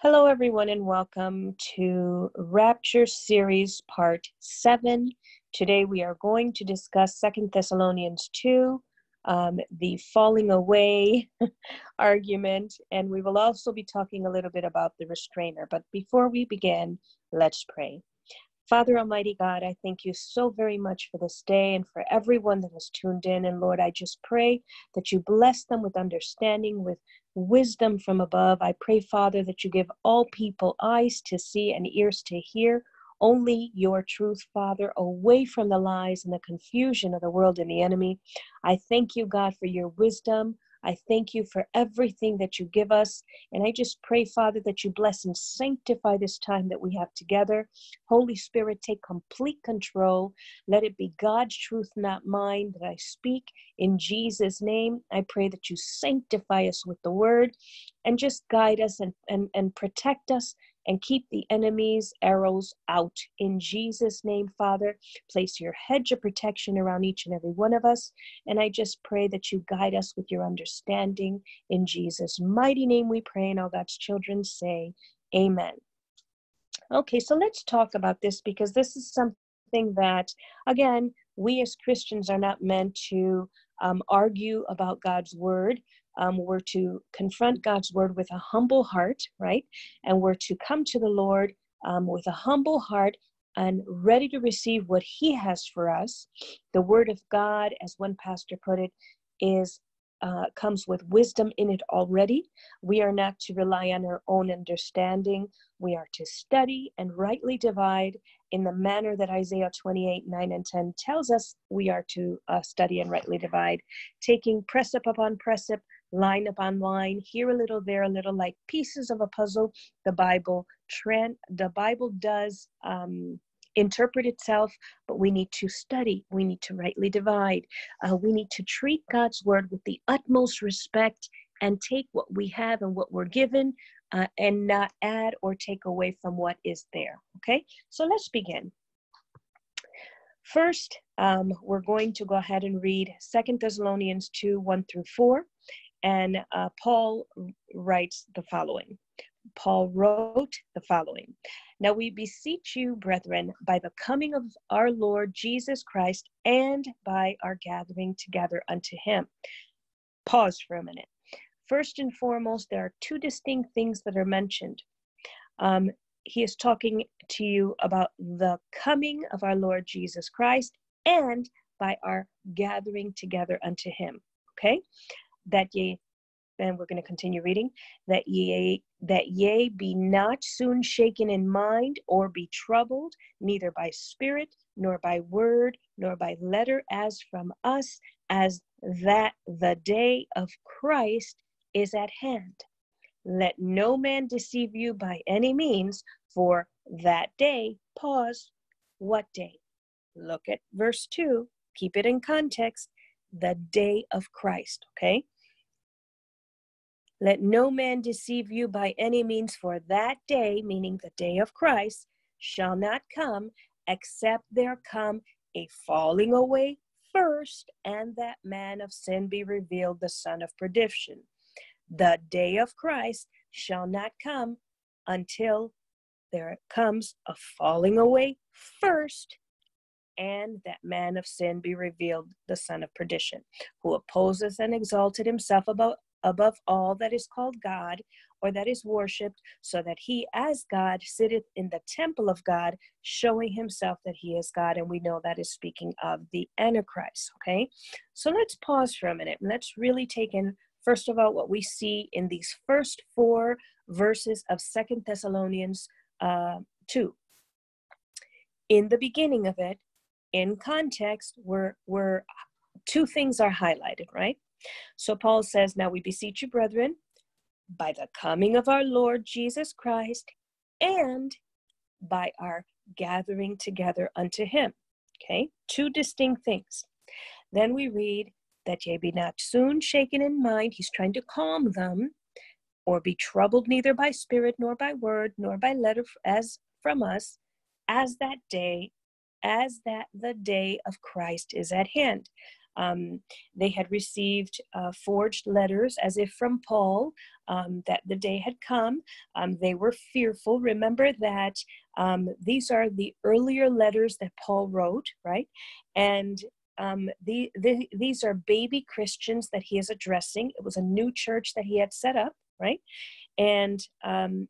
Hello, everyone, and welcome to Rapture Series Part 7. Today we are going to discuss Second Thessalonians 2, um, the falling away argument, and we will also be talking a little bit about the restrainer. But before we begin, let's pray. Father Almighty God, I thank you so very much for this day and for everyone that has tuned in. And Lord, I just pray that you bless them with understanding, with wisdom from above. I pray, Father, that you give all people eyes to see and ears to hear only your truth, Father, away from the lies and the confusion of the world and the enemy. I thank you, God, for your wisdom. I thank you for everything that you give us. And I just pray, Father, that you bless and sanctify this time that we have together. Holy Spirit, take complete control. Let it be God's truth, not mine, that I speak in Jesus' name. I pray that you sanctify us with the word and just guide us and, and, and protect us and keep the enemy's arrows out. In Jesus' name, Father, place your hedge of protection around each and every one of us. And I just pray that you guide us with your understanding. In Jesus' mighty name, we pray, and all God's children say, Amen. Okay, so let's talk about this because this is something that, again, we as Christians are not meant to um, argue about God's word um, we're to confront God's word with a humble heart, right? And we're to come to the Lord um, with a humble heart and ready to receive what He has for us. The word of God, as one pastor put it, is uh, comes with wisdom in it already. We are not to rely on our own understanding. We are to study and rightly divide in the manner that Isaiah 28 9 and 10 tells us we are to uh, study and rightly divide, taking precept upon precept, line upon line, here a little, there a little, like pieces of a puzzle. The Bible, tran- the Bible does um, interpret itself, but we need to study. We need to rightly divide. Uh, we need to treat God's word with the utmost respect and take what we have and what we're given uh, and not add or take away from what is there. Okay, so let's begin. First, um, we're going to go ahead and read Second Thessalonians 2 1 through 4. And uh, Paul writes the following Paul wrote the following Now we beseech you, brethren, by the coming of our Lord Jesus Christ and by our gathering together unto him. Pause for a minute. First and foremost, there are two distinct things that are mentioned. Um, he is talking to you about the coming of our Lord Jesus Christ and by our gathering together unto him. Okay? That ye and we're going to continue reading that ye that ye be not soon shaken in mind or be troubled neither by spirit nor by word nor by letter as from us as that the day of Christ is at hand. Let no man deceive you by any means for that day pause what day? Look at verse 2 keep it in context the day of Christ okay let no man deceive you by any means, for that day, meaning the day of Christ, shall not come except there come a falling away first, and that man of sin be revealed, the son of perdition. The day of Christ shall not come until there comes a falling away first, and that man of sin be revealed, the son of perdition, who opposes and exalted himself above above all that is called God or that is worshiped, so that he, as God, sitteth in the temple of God, showing himself that he is God. And we know that is speaking of the Antichrist. Okay, so let's pause for a minute and let's really take in, first of all, what we see in these first four verses of Second Thessalonians uh, 2. In the beginning of it, in context, where, where two things are highlighted, right? So Paul says, Now we beseech you, brethren, by the coming of our Lord Jesus Christ and by our gathering together unto him. Okay, two distinct things. Then we read that ye be not soon shaken in mind. He's trying to calm them, or be troubled neither by spirit, nor by word, nor by letter as from us, as that day, as that the day of Christ is at hand. Um, they had received uh, forged letters as if from Paul um, that the day had come. Um, they were fearful. Remember that um, these are the earlier letters that Paul wrote, right? And um, the, the, these are baby Christians that he is addressing. It was a new church that he had set up, right? And um,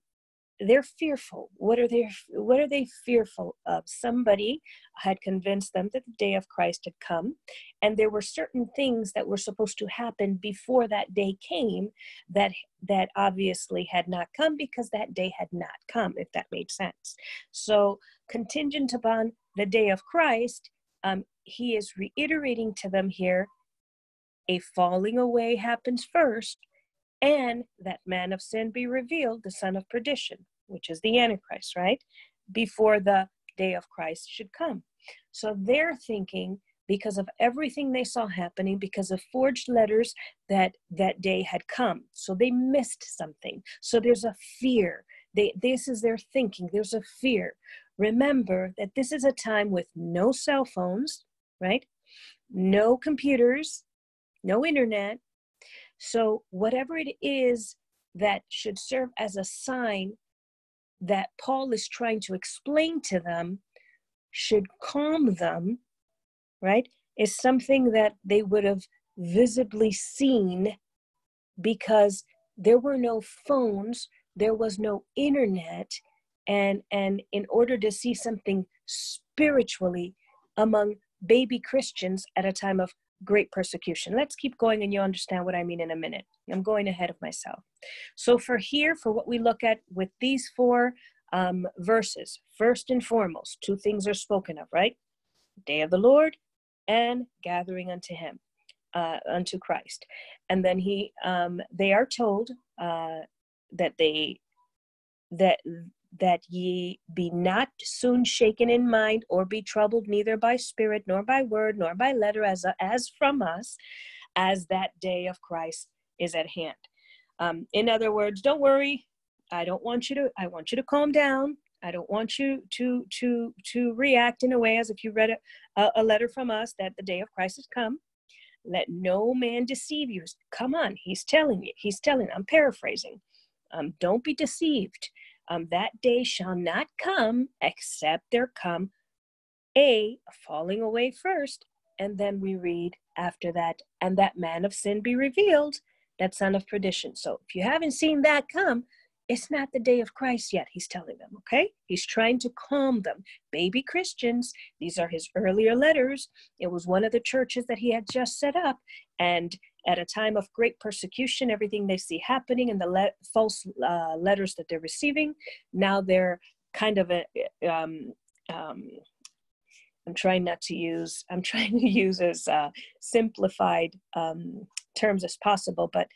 they're fearful. What are they what are they fearful of? Somebody had convinced them that the day of christ had come and there were certain things that were supposed to happen before that day came that that obviously had not come because that day had not come if that made sense. So contingent upon the day of christ um, he is reiterating to them here a falling away happens first and that man of sin be revealed, the son of perdition, which is the Antichrist, right? Before the day of Christ should come. So they're thinking because of everything they saw happening because of forged letters that that day had come. So they missed something. So there's a fear. They this is their thinking. There's a fear. Remember that this is a time with no cell phones right? No computers no internet so, whatever it is that should serve as a sign that Paul is trying to explain to them should calm them, right, is something that they would have visibly seen because there were no phones, there was no internet, and and in order to see something spiritually among baby Christians at a time of great persecution. Let's keep going and you'll understand what I mean in a minute. I'm going ahead of myself. So, for here, for what we look at with these four um, verses, first and foremost, two things are spoken of, right? Day of the Lord and gathering unto Him, uh, unto Christ. And then He, um, they are told uh, that they, that that ye be not soon shaken in mind or be troubled neither by spirit nor by word nor by letter as, as from us as that day of christ is at hand. Um, in other words don't worry. I don't want you to i want you to calm down. I don't want you to to to react in a way as if you read a, a letter from us that the day of christ has come. Let no man deceive you. Come on he's telling you he's telling i'm paraphrasing. Um, don't be deceived um, that day shall not come except there come a falling away first. And then we read after that, and that man of sin be revealed, that son of perdition. So if you haven't seen that come, it's not the day of Christ yet, he's telling them, okay? He's trying to calm them. Baby Christians, these are his earlier letters. It was one of the churches that he had just set up. And at a time of great persecution, everything they see happening and the le- false uh, letters that they're receiving, now they're kind of a, um, um, I'm trying not to use, I'm trying to use as uh, simplified um, terms as possible, but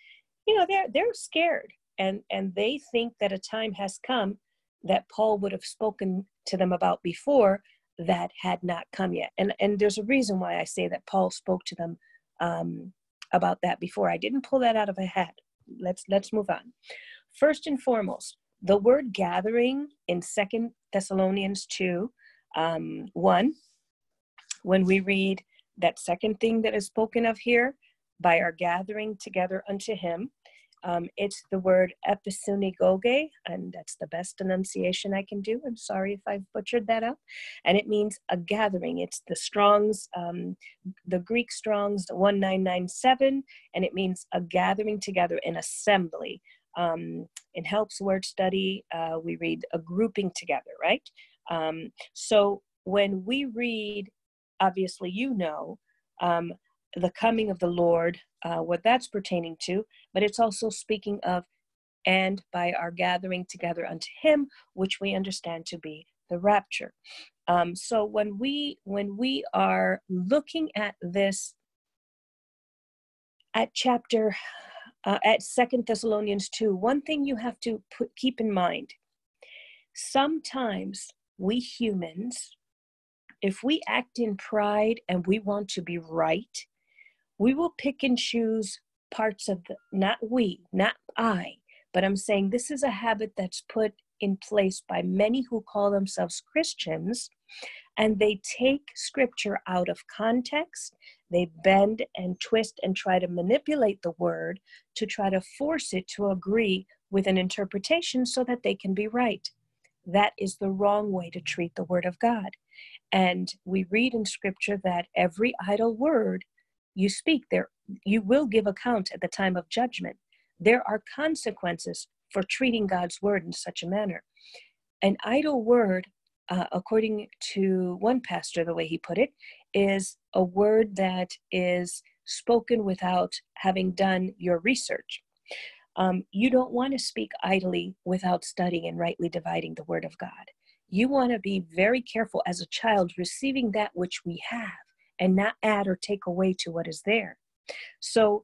you know, they're, they're scared and, and they think that a time has come that Paul would have spoken to them about before that had not come yet. And, and there's a reason why I say that Paul spoke to them um, about that before. I didn't pull that out of a hat. Let's let's move on. First and foremost, the word gathering in Second Thessalonians 2, um, 1, when we read that second thing that is spoken of here, by our gathering together unto him, um, it's the word episunagoge, and that's the best enunciation I can do. I'm sorry if I've butchered that up. And it means a gathering. It's the Strong's, um, the Greek Strong's the 1997, and it means a gathering together, an assembly. Um, in Helps Word Study, uh, we read a grouping together, right? Um, so when we read, obviously, you know, um, the coming of the Lord, uh, what that's pertaining to, but it's also speaking of and by our gathering together unto Him, which we understand to be the rapture. Um, so when we when we are looking at this at chapter uh, at Second Thessalonians two, one thing you have to put, keep in mind: sometimes we humans, if we act in pride and we want to be right, we will pick and choose parts of the, not we, not I, but I'm saying this is a habit that's put in place by many who call themselves Christians, and they take scripture out of context. they bend and twist and try to manipulate the word to try to force it to agree with an interpretation so that they can be right. That is the wrong way to treat the word of God. And we read in scripture that every idle word you speak there, you will give account at the time of judgment. There are consequences for treating God's word in such a manner. An idle word, uh, according to one pastor, the way he put it, is a word that is spoken without having done your research. Um, you don't want to speak idly without studying and rightly dividing the word of God. You want to be very careful as a child receiving that which we have and not add or take away to what is there. So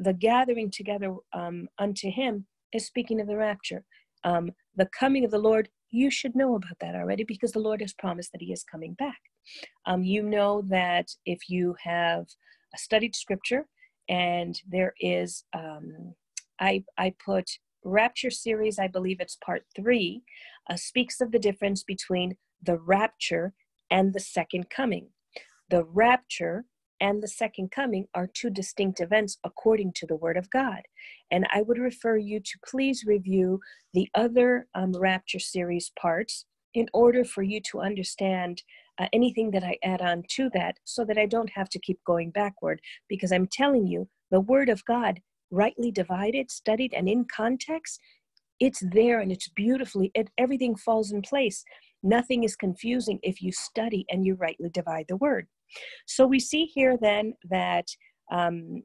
the gathering together um, unto him is speaking of the rapture. Um, the coming of the Lord, you should know about that already because the Lord has promised that he is coming back. Um, you know that if you have studied scripture and there is, um, I, I put rapture series, I believe it's part three, uh, speaks of the difference between the rapture and the second coming. The rapture and the second coming are two distinct events according to the Word of God. And I would refer you to please review the other um, Rapture series parts in order for you to understand uh, anything that I add on to that so that I don't have to keep going backward. Because I'm telling you, the Word of God, rightly divided, studied, and in context, it's there and it's beautifully, it, everything falls in place. Nothing is confusing if you study and you rightly divide the Word. So we see here then that um,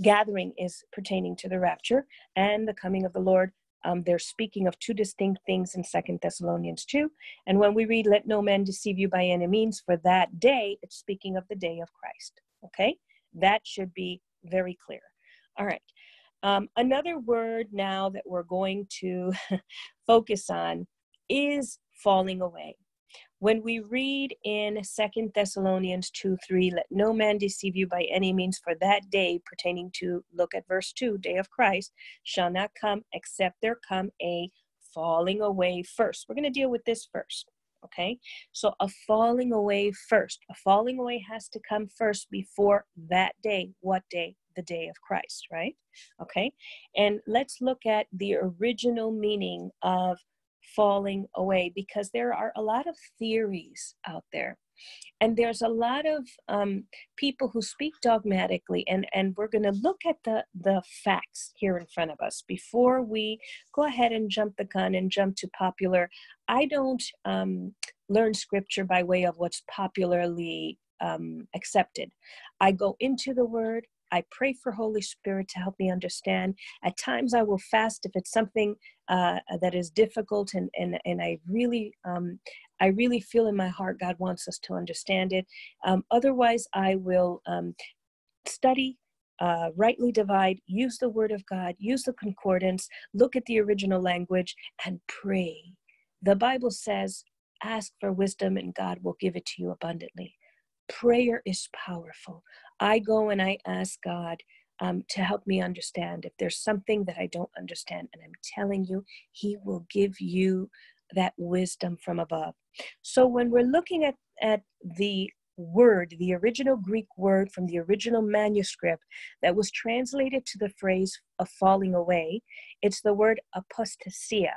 gathering is pertaining to the rapture and the coming of the Lord. Um, they're speaking of two distinct things in Second Thessalonians 2. And when we read, Let no man deceive you by any means, for that day, it's speaking of the day of Christ. Okay? That should be very clear. All right. Um, another word now that we're going to focus on is falling away. When we read in Second Thessalonians 2 3, let no man deceive you by any means, for that day pertaining to, look at verse 2, day of Christ, shall not come except there come a falling away first. We're going to deal with this first. Okay, so a falling away first. A falling away has to come first before that day. What day? The day of Christ, right? Okay, and let's look at the original meaning of falling away because there are a lot of theories out there. And there's a lot of um, people who speak dogmatically and, and we're going to look at the, the facts here in front of us before we go ahead and jump the gun and jump to popular. I don't um, learn scripture by way of what's popularly um, accepted. I go into the word I pray for Holy Spirit to help me understand. At times, I will fast if it's something uh, that is difficult, and and and I really, um, I really feel in my heart God wants us to understand it. Um, otherwise, I will um, study. Uh, rightly divide, use the word of God, use the concordance, look at the original language, and pray. The Bible says, Ask for wisdom, and God will give it to you abundantly. Prayer is powerful. I go and I ask God um, to help me understand. If there's something that I don't understand, and I'm telling you, He will give you that wisdom from above. So when we're looking at, at the word, the original Greek word from the original manuscript that was translated to the phrase of falling away, it's the word apostasia.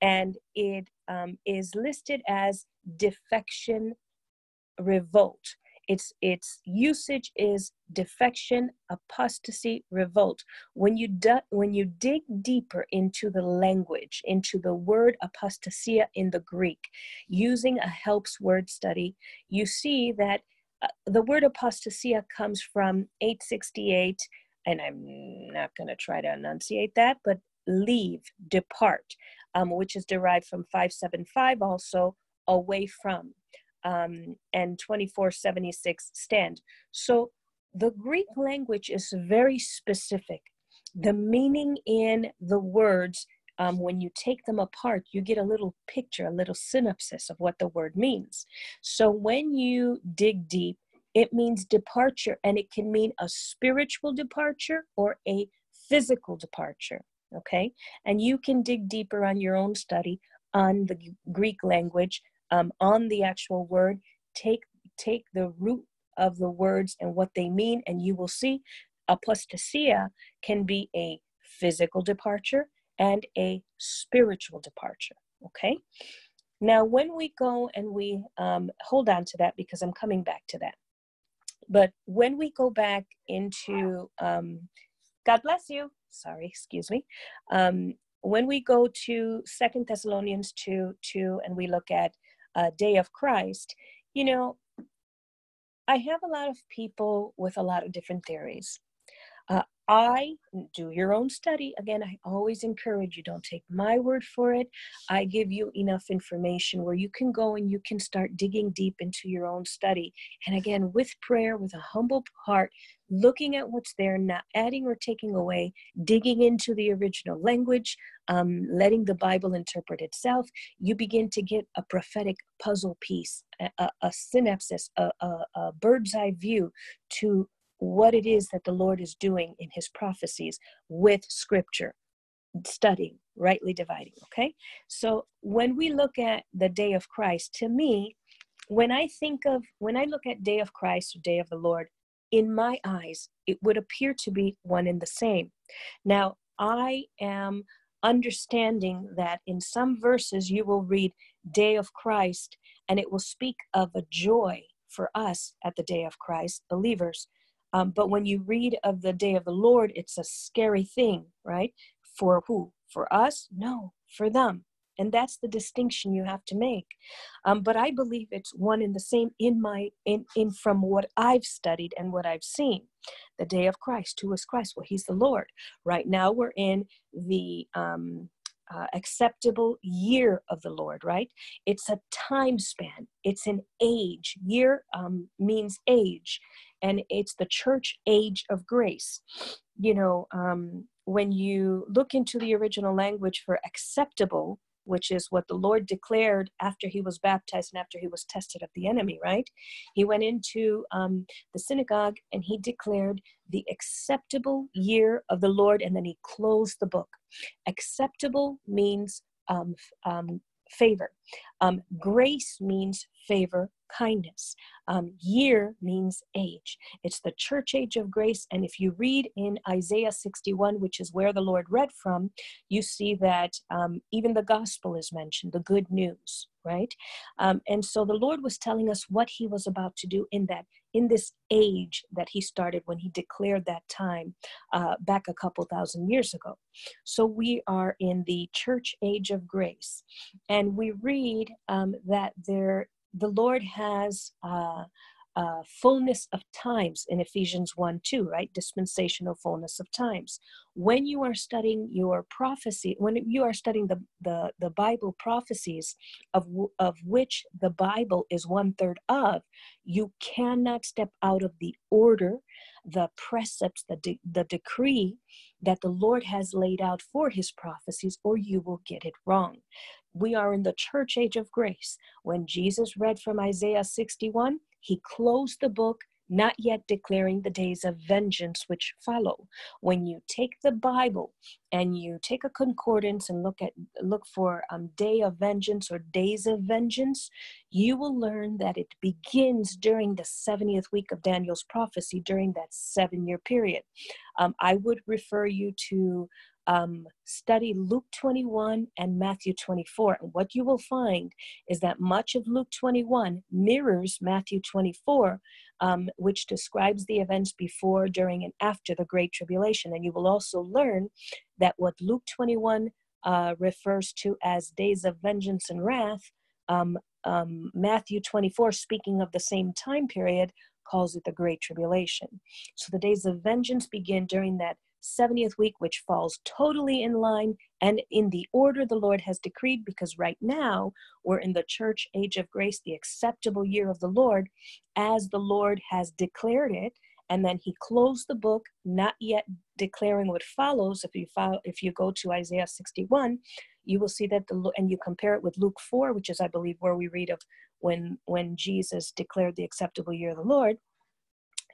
And it um, is listed as defection, revolt. Its its usage is defection, apostasy, revolt. When you do, when you dig deeper into the language, into the word apostasia in the Greek, using a helps word study, you see that uh, the word apostasia comes from 868, and I'm not going to try to enunciate that, but leave, depart, um, which is derived from 575 also, away from um, and 2476 stand. So the Greek language is very specific. The meaning in the words, um, when you take them apart, you get a little picture, a little synopsis of what the word means. So when you dig deep, it means departure, and it can mean a spiritual departure or a physical departure. Okay, and you can dig deeper on your own study on the Greek language um, on the actual word take take the root of the words and what they mean, and you will see apostasia can be a physical departure and a spiritual departure. Okay? Now, when we go and we um, hold on to that because I'm coming back to that. But when we go back into, um, God bless you, sorry, excuse me. Um, when we go to Second Thessalonians 2 2 and we look at uh, Day of Christ, you know, I have a lot of people with a lot of different theories. Uh, I do your own study. Again, I always encourage you don't take my word for it. I give you enough information where you can go and you can start digging deep into your own study. And again, with prayer, with a humble heart, looking at what's there, not adding or taking away, digging into the original language, um, letting the Bible interpret itself, you begin to get a prophetic puzzle piece, a, a, a synopsis, a, a bird's eye view to what it is that the Lord is doing in his prophecies with scripture, studying, rightly dividing. Okay? So when we look at the day of Christ, to me, when I think of, when I look at day of Christ or day of the Lord, in my eyes, it would appear to be one and the same. Now, I am understanding that in some verses you will read day of Christ and it will speak of a joy for us at the day of Christ, believers. Um, but when you read of the day of the Lord, it's a scary thing, right? For who? For us? No, for them. And that's the distinction you have to make. Um, but I believe it's one and the same in my in, in from what I've studied and what I've seen. The day of Christ. Who is Christ? Well, He's the Lord. Right now we're in the um, uh, acceptable year of the Lord, right? It's a time span, it's an age. Year um, means age, and it's the church age of grace. You know, um, when you look into the original language for acceptable, which is what the Lord declared after he was baptized and after he was tested of the enemy, right? He went into um, the synagogue and he declared the acceptable year of the Lord, and then he closed the book. Acceptable means um, um, favor. Um, grace means favor, kindness. Um, year means age. It's the church age of grace. And if you read in Isaiah 61, which is where the Lord read from, you see that um, even the gospel is mentioned, the good news, right? Um, and so the Lord was telling us what he was about to do in that, in this age that he started when he declared that time uh, back a couple thousand years ago. So we are in the church age of grace. And we read um, that there the Lord has uh, uh, fullness of times in Ephesians 1 2, right? Dispensational fullness of times. When you are studying your prophecy, when you are studying the, the, the Bible prophecies of, of which the Bible is one third of, you cannot step out of the order, the precepts, the, de- the decree that the Lord has laid out for his prophecies, or you will get it wrong. We are in the church age of grace. When Jesus read from Isaiah 61, he closed the book, not yet declaring the days of vengeance which follow. When you take the Bible and you take a concordance and look at look for um, day of vengeance or days of vengeance, you will learn that it begins during the 70th week of Daniel's prophecy during that seven year period. Um, I would refer you to um, study Luke 21 and Matthew 24. And what you will find is that much of Luke 21 mirrors Matthew 24, um, which describes the events before, during, and after the Great Tribulation. And you will also learn that what Luke 21 uh, refers to as days of vengeance and wrath, um, um Matthew 24, speaking of the same time period, calls it the Great Tribulation. So the days of vengeance begin during that 70th week, which falls totally in line and in the order the Lord has decreed, because right now we're in the church age of grace, the acceptable year of the Lord, as the Lord has declared it. And then he closed the book, not yet declaring what follows. If you follow, if you go to Isaiah 61, you will see that the and you compare it with Luke 4, which is I believe where we read of when when Jesus declared the acceptable year of the Lord.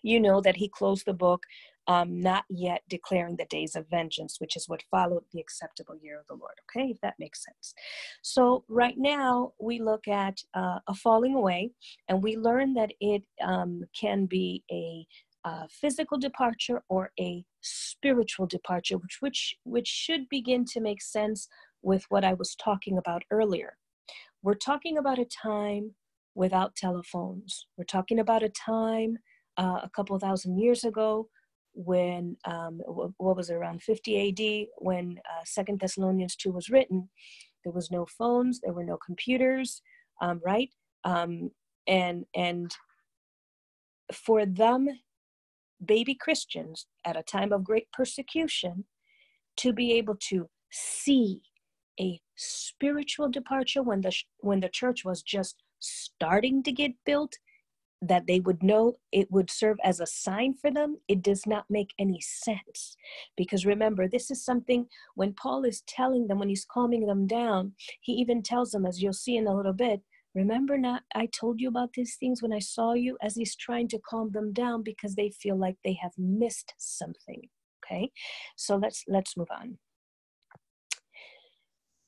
You know that he closed the book um, not yet declaring the days of vengeance, which is what followed the acceptable year of the Lord. Okay, if that makes sense. So, right now, we look at uh, a falling away, and we learn that it um, can be a uh, physical departure or a spiritual departure, which, which, which should begin to make sense with what I was talking about earlier. We're talking about a time without telephones. We're talking about a time uh, a couple thousand years ago when um, what was it, around 50 AD when uh, Second Thessalonians 2 was written. There was no phones, there were no computers, um, right? Um, and and for them, baby Christians at a time of great persecution, to be able to see a spiritual departure when the when the church was just starting to get built that they would know it would serve as a sign for them, it does not make any sense. Because remember, this is something when Paul is telling them, when he's calming them down, he even tells them, as you'll see in a little bit, remember not I told you about these things when I saw you, as he's trying to calm them down because they feel like they have missed something. Okay, so let's let's move on.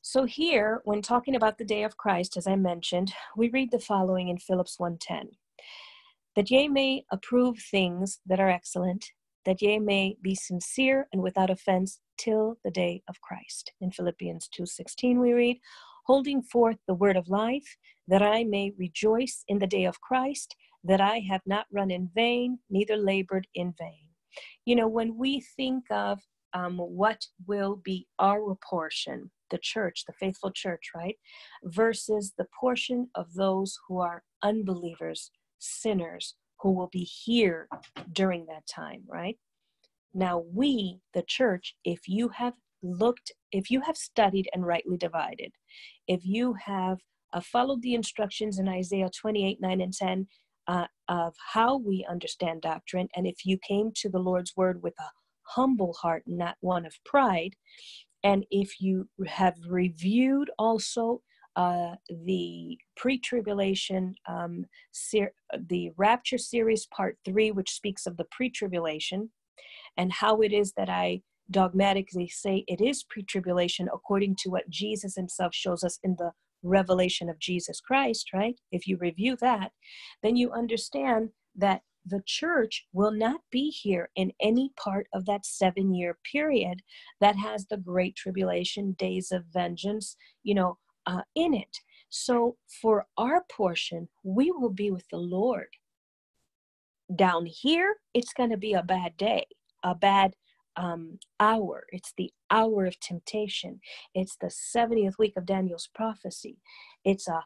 So here, when talking about the day of Christ, as I mentioned, we read the following in Philippians 110 that ye may approve things that are excellent, that ye may be sincere and without offense till the day of Christ. In Philippians 2:16 we read, holding forth the word of life, that I may rejoice in the day of Christ, that I have not run in vain, neither labored in vain. You know, when we think of um, what will be our portion, the church, the faithful church, right, versus the portion of those who are unbelievers, sinners who will be here during that time, right? Now, we, the church, if you have looked, if you have studied and rightly divided, if you have uh, followed the instructions in Isaiah 28 9 and 10 uh, of how we understand doctrine, and if you came to the Lord's word with a humble heart, not one of pride, and if you have reviewed also uh, the pre-tribulation, um, ser- the Rapture series, part three, which speaks of the pre-tribulation, and how it is that I dogmatically say it is pre-tribulation according to what Jesus Himself shows us in the revelation of Jesus Christ. Right? If you review that, then you understand that the church will not be here in any part of that seven year period that has the great tribulation days of vengeance you know uh, in it. So for our portion, we will be with the Lord. Down here, it's going to be a bad day, a bad um, hour. It's the hour of temptation. It's the 70th week of Daniel's prophecy. It's a,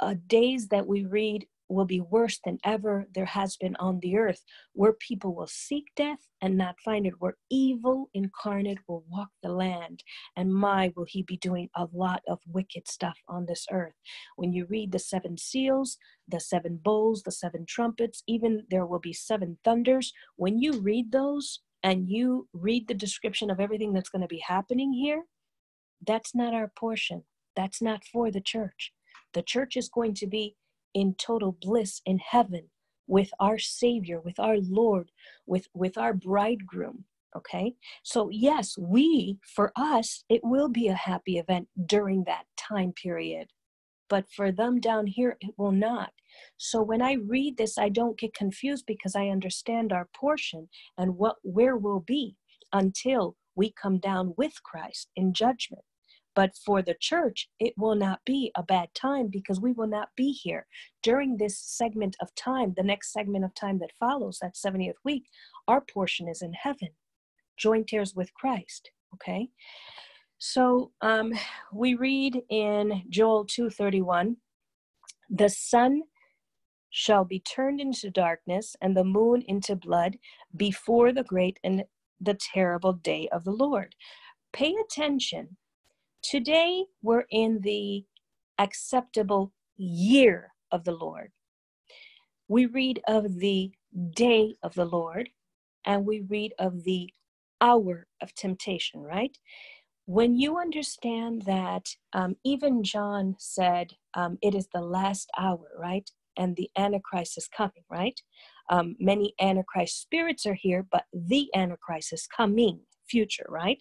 a days that we read will be worse than ever there has been on the earth, where people will seek death and not find it, where evil incarnate will walk the land. And my, will he be doing a lot of wicked stuff on this earth. When you read the seven seals, the seven bowls, the seven trumpets, even there will be seven thunders. When you read those and you read the description of everything that's going to be happening here, that's not our portion. That's not for the church. The church is going to be in total bliss in heaven with our savior with our lord with with our bridegroom okay? So yes we for us it will be a happy event during that time period but for them down here it will not. So when i read this i don't get confused because i understand our portion and what where we'll be until we come down with christ in judgment but for the church, it will not be a bad time because we will not be here. During this segment of time, the next segment of time that follows, that 70th week, our portion is in heaven, joint heirs with Christ. Okay? So um, we read in Joel 2:31, the sun shall be turned into darkness and the moon into blood before the great and the terrible day of the Lord. Pay attention Today, we're in the acceptable year of the Lord. We read of the day of the Lord and we read of the hour of temptation, right? When you understand that, um, even John said um, it is the last hour, right? And the Antichrist is coming, right? Um, many Antichrist spirits are here, but the Antichrist is coming, future, right?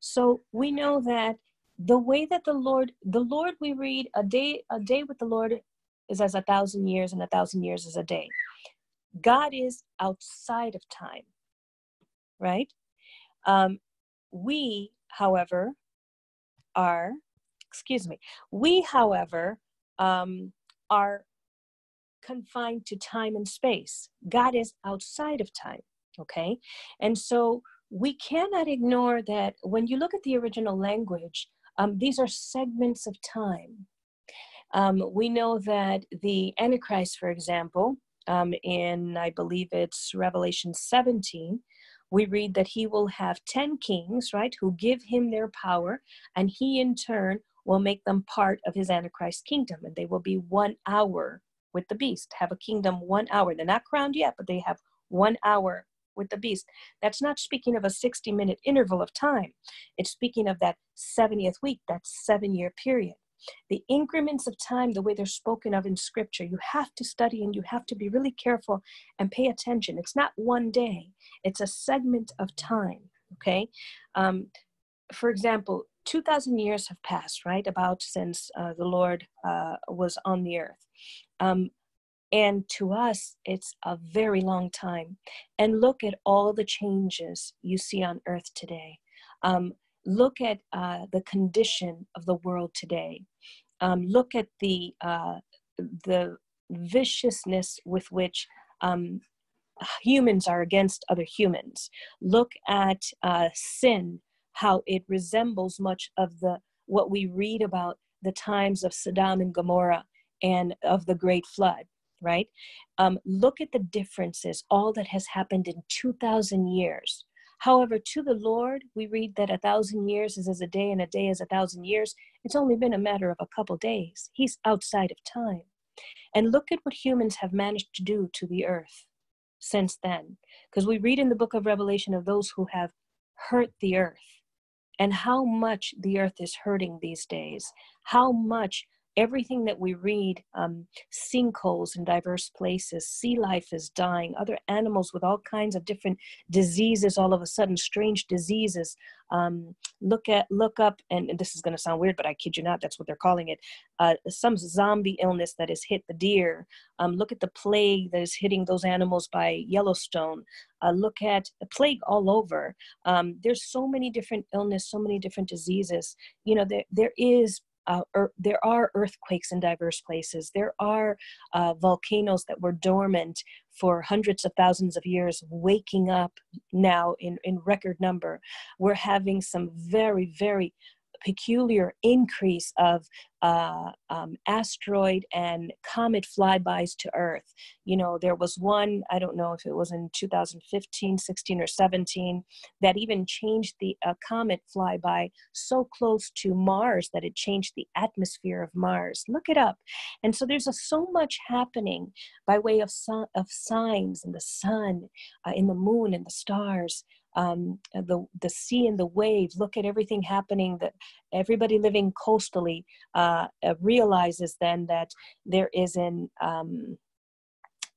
So we know that the way that the Lord, the Lord we read, a day, a day with the Lord is as a thousand years, and a thousand years is a day. God is outside of time, right? Um, we, however, are, excuse me, we, however, um, are confined to time and space. God is outside of time, okay? And so we cannot ignore that when you look at the original language, um, these are segments of time. Um, we know that the Antichrist, for example, um, in I believe it's Revelation 17, we read that he will have 10 kings, right, who give him their power, and he in turn will make them part of his Antichrist kingdom, and they will be one hour with the beast, have a kingdom one hour. They're not crowned yet, but they have one hour with the beast. That's not speaking of a 60 minute interval of time. It's speaking of that 70th week, that seven year period. The increments of time, the way they're spoken of in scripture, you have to study and you have to be really careful and pay attention. It's not one day, it's a segment of time, okay? Um, for example, 2,000 years have passed, right? About since uh, the Lord uh, was on the earth. Um, and to us, it's a very long time. And look at all the changes you see on earth today. Um, look at uh, the condition of the world today. Um, look at the uh, the viciousness with which um, humans are against other humans. Look at uh, sin, how it resembles much of the what we read about the times of Sodom and Gomorrah and of the Great Flood. Right? Um, look at the differences, all that has happened in 2,000 years However, to the Lord, we read that a thousand years is as a day and a day is a thousand years. It's only been a matter of a couple days. He's outside of time. And look at what humans have managed to do to the earth since then. Because we read in the book of Revelation of those who have hurt the earth and how much the earth is hurting these days, how much everything that we read um, sinkholes in diverse places sea life is dying other animals with all kinds of different diseases all of a sudden strange diseases. Um, look at look up and, and this is going to sound weird but i kid you not that's what they're calling it uh, some zombie illness that has hit the deer. Um, look at the plague that is hitting those animals by yellowstone. Uh, look at the plague all over. Um, there's so many different illness so many different diseases. You know there, there is uh, er, there are earthquakes in diverse places. There are uh, volcanoes that were dormant for hundreds of thousands of years, waking up now in, in record number. We're having some very, very peculiar increase of uh, um, asteroid and comet flybys to Earth. You know, there was one, I don't know if it was in 2015, 16, or 17, that even changed the uh, comet flyby so close to Mars that it changed the atmosphere of Mars. Look it up. And so there's a, so much happening by way of, of signs in the sun, uh, in the moon, and the stars um, the the sea and the waves. Look at everything happening. That everybody living coastally uh, uh, realizes then that there is an um,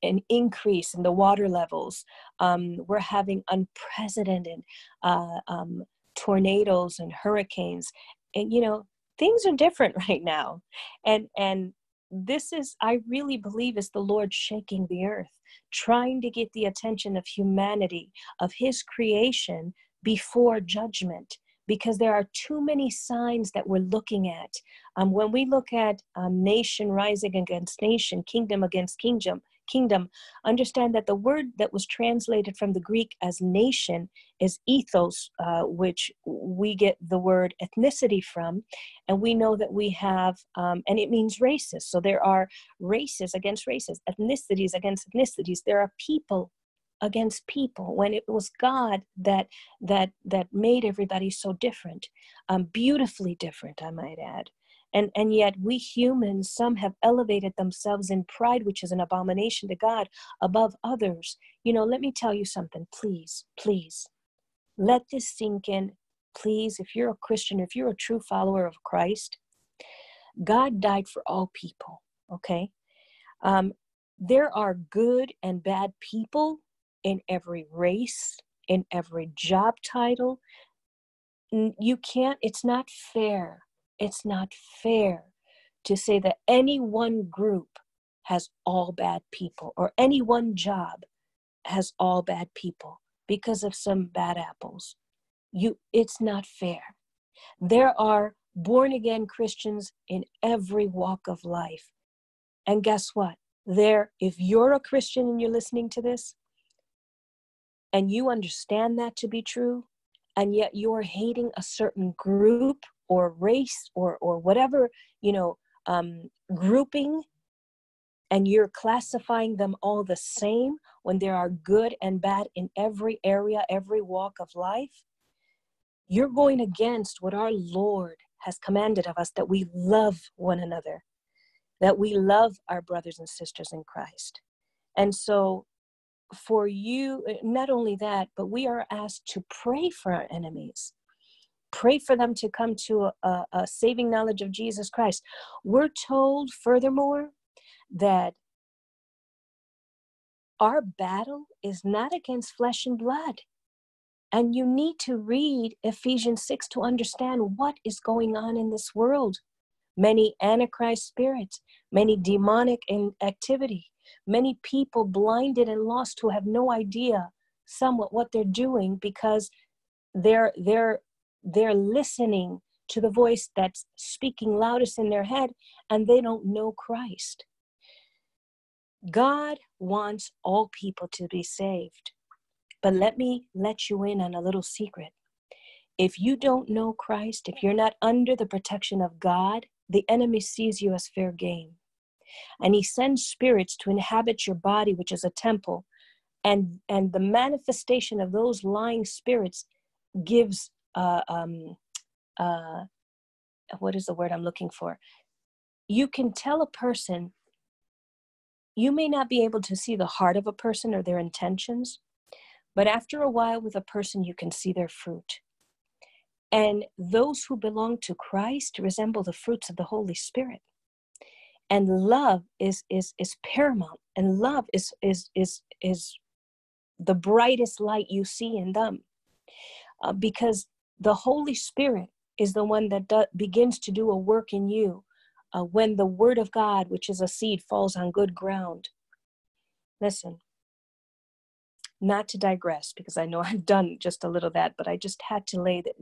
an increase in the water levels. Um, we're having unprecedented uh, um, tornadoes and hurricanes, and you know things are different right now, and and this is i really believe is the lord shaking the earth trying to get the attention of humanity of his creation before judgment. Because there are too many signs that we're looking at. Um, when we look at um, nation rising against nation kingdom against kingdom kingdom, understand that the word that was translated from the Greek as nation is ethnos, uh, which we get the word ethnicity from. And we know that we have, um, and it means races. So there are races against races, ethnicities against ethnicities. There are people against people when it was god that that that made everybody so different um, beautifully different i might add and and yet we humans some have elevated themselves in pride which is an abomination to god above others you know let me tell you something please please let this sink in please if you're a christian if you're a true follower of christ god died for all people okay um, there are good and bad people in every race, in every job title. You can't, it's not fair. It's not fair to say that any one group has all bad people or any one job has all bad people because of some bad apples. You it's not fair. There are born again Christians in every walk of life. And guess what? There if you're a Christian and you're listening to this and you understand that to be true and yet you're hating a certain group or race or or whatever, you know, um, grouping and you're classifying them all the same when there are good and bad in every area, every walk of life, you're going against what our Lord has commanded of us that we love one another, that we love our brothers and sisters in Christ. And so, for you, not only that, but we are asked to pray for our enemies pray for them to come to a, a, saving knowledge of Jesus Christ. We're told, furthermore, that our battle is not against flesh and blood. And you need to read Ephesians 6 to understand what is going on in this world. Many antichrist spirits, many demonic activity, many people blinded and lost who have no idea somewhat what they're doing because they're they're they're listening to the voice that's speaking loudest in their head and they don't know Christ. God wants all people to be saved. But let me let you in on a little secret. If you don't know Christ, if you're not under the protection of God, the enemy sees you as fair game. And he sends spirits to inhabit your body, which is a temple. And, and the manifestation of those lying spirits gives, uh, um, uh, what is the word I'm looking for? You can tell a person you may not be able to see the heart of a person or their intentions, but after a while with a person, you can see their fruit. And those who belong to Christ resemble the fruits of the Holy Spirit. And love is is is paramount, and love is is is is the brightest light you see in them, uh, because the Holy Spirit is the one that do, begins to do a work in you uh, when the word of God, which is a seed, falls on good ground. Listen, not to digress, because I know I've done just a little that, but I just had to lay that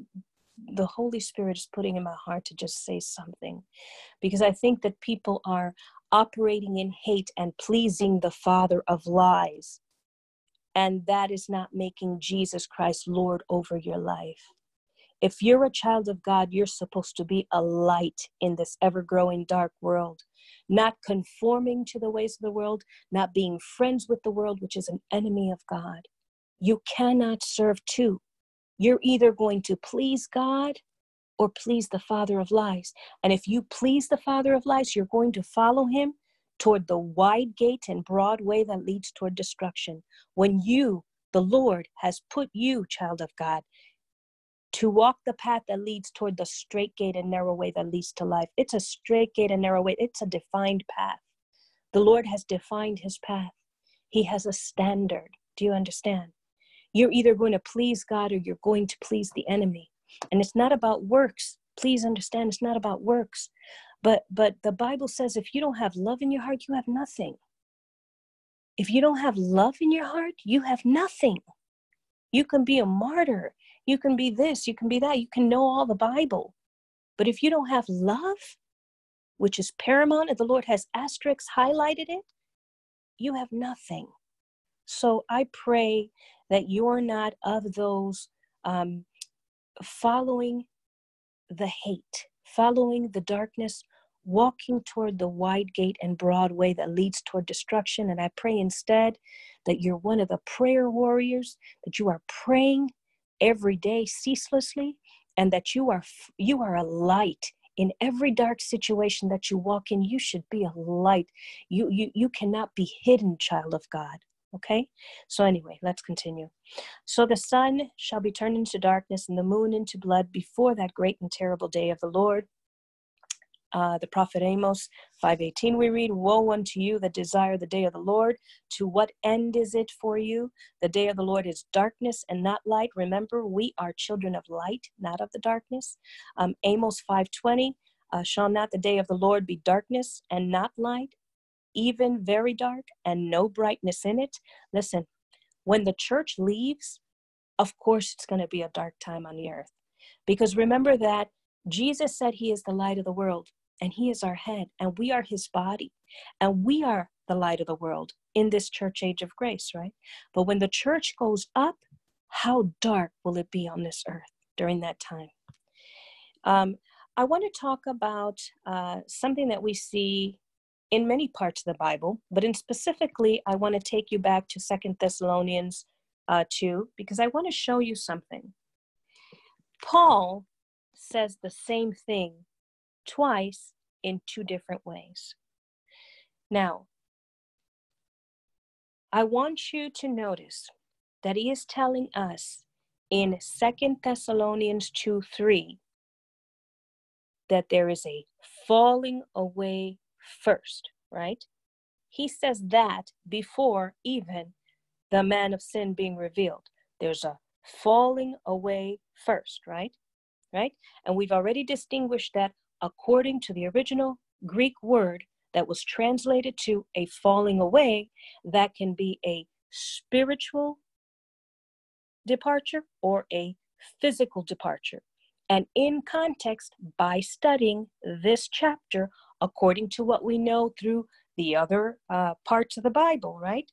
the Holy Spirit is putting in my heart to just say something, because I think that people are operating in hate and pleasing the father of lies. And that is not making Jesus Christ Lord over your life. If you're a child of God, you're supposed to be a light in this ever growing dark world, not conforming to the ways of the world, not being friends with the world, which is an enemy of God. You cannot serve two. You're either going to please God or please the father of lies. And if you please the father of lies, you're going to follow him toward the wide gate and broad way that leads toward destruction. When you, the Lord, has put you, child of God, to walk the path that leads toward the straight gate and narrow way that leads to life. It's a straight gate and narrow way, it's a defined path. The Lord has defined his path, He has a standard. Do you understand? You're either going to please God or you're going to please the enemy. And it's not about works. Please understand, it's not about works. But but the Bible says if you don't have love in your heart, you have nothing. If you don't have love in your heart, you have nothing. You can be a martyr you can be this, you can be that, you can know all the Bible. But if you don't have love, which is paramount, and the Lord has asterisks highlighted it, you have nothing. So I pray that you're not of those um, following the hate, following the darkness, walking toward the wide gate and broad way that leads toward destruction. And I pray instead that you're one of the prayer warriors, that you are praying every day ceaselessly and that you are you are a light in every dark situation that you walk in. You should be a light. You you you cannot be hidden child of god okay? So anyway let's continue. So the sun shall be turned into darkness and the moon into blood before that great and terrible day of the lord uh, the prophet Amos 5:18 we read, "Woe unto you that desire the day of the Lord, to what end is it for you? The day of the Lord is darkness and not light. Remember, we are children of light, not of the darkness." Um, Amos 5:20, uh, "Shall not the day of the Lord be darkness and not light, even very dark and no brightness in it?" Listen, when the church leaves, of course it's going to be a dark time on the earth. Because remember that Jesus said he is the light of the world and he is our head and we are his body and we are the light of the world in this church age of grace right? But when the church goes up how dark will it be on this earth during that time? Um, i want to talk about uh, something that we see in many parts of the bible but in specifically i want to take you back to second thessalonians uh, 2 because i want to show you something. Paul says the same thing twice in two different ways. Now, I want you to notice that he is telling us in Second Thessalonians 2 3 that there is a falling away first, right? He says that before even the man of sin being revealed. There's a falling away first, right? Right? And we've already distinguished that according to the original Greek word that was translated to a falling away, that can be a spiritual departure or a physical departure. And in context, by studying this chapter, according to what we know through the other uh, parts of the Bible, right?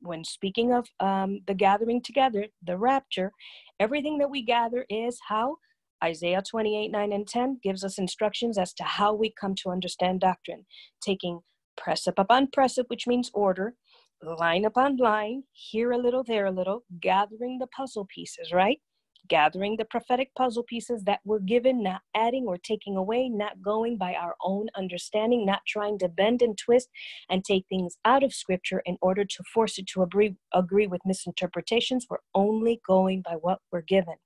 When speaking of um, the gathering together, the rapture, everything that we gather is how Isaiah 28, 9, and 10 gives us instructions as to how we come to understand doctrine, taking precept upon precept, which means order, line upon line, here a little, there a little, gathering the puzzle pieces, right? Gathering the prophetic puzzle pieces that were given, not adding or taking away, not going by our own understanding, not trying to bend and twist and take things out of scripture in order to force it to agree, agree with misinterpretations. We're only going by what we're given.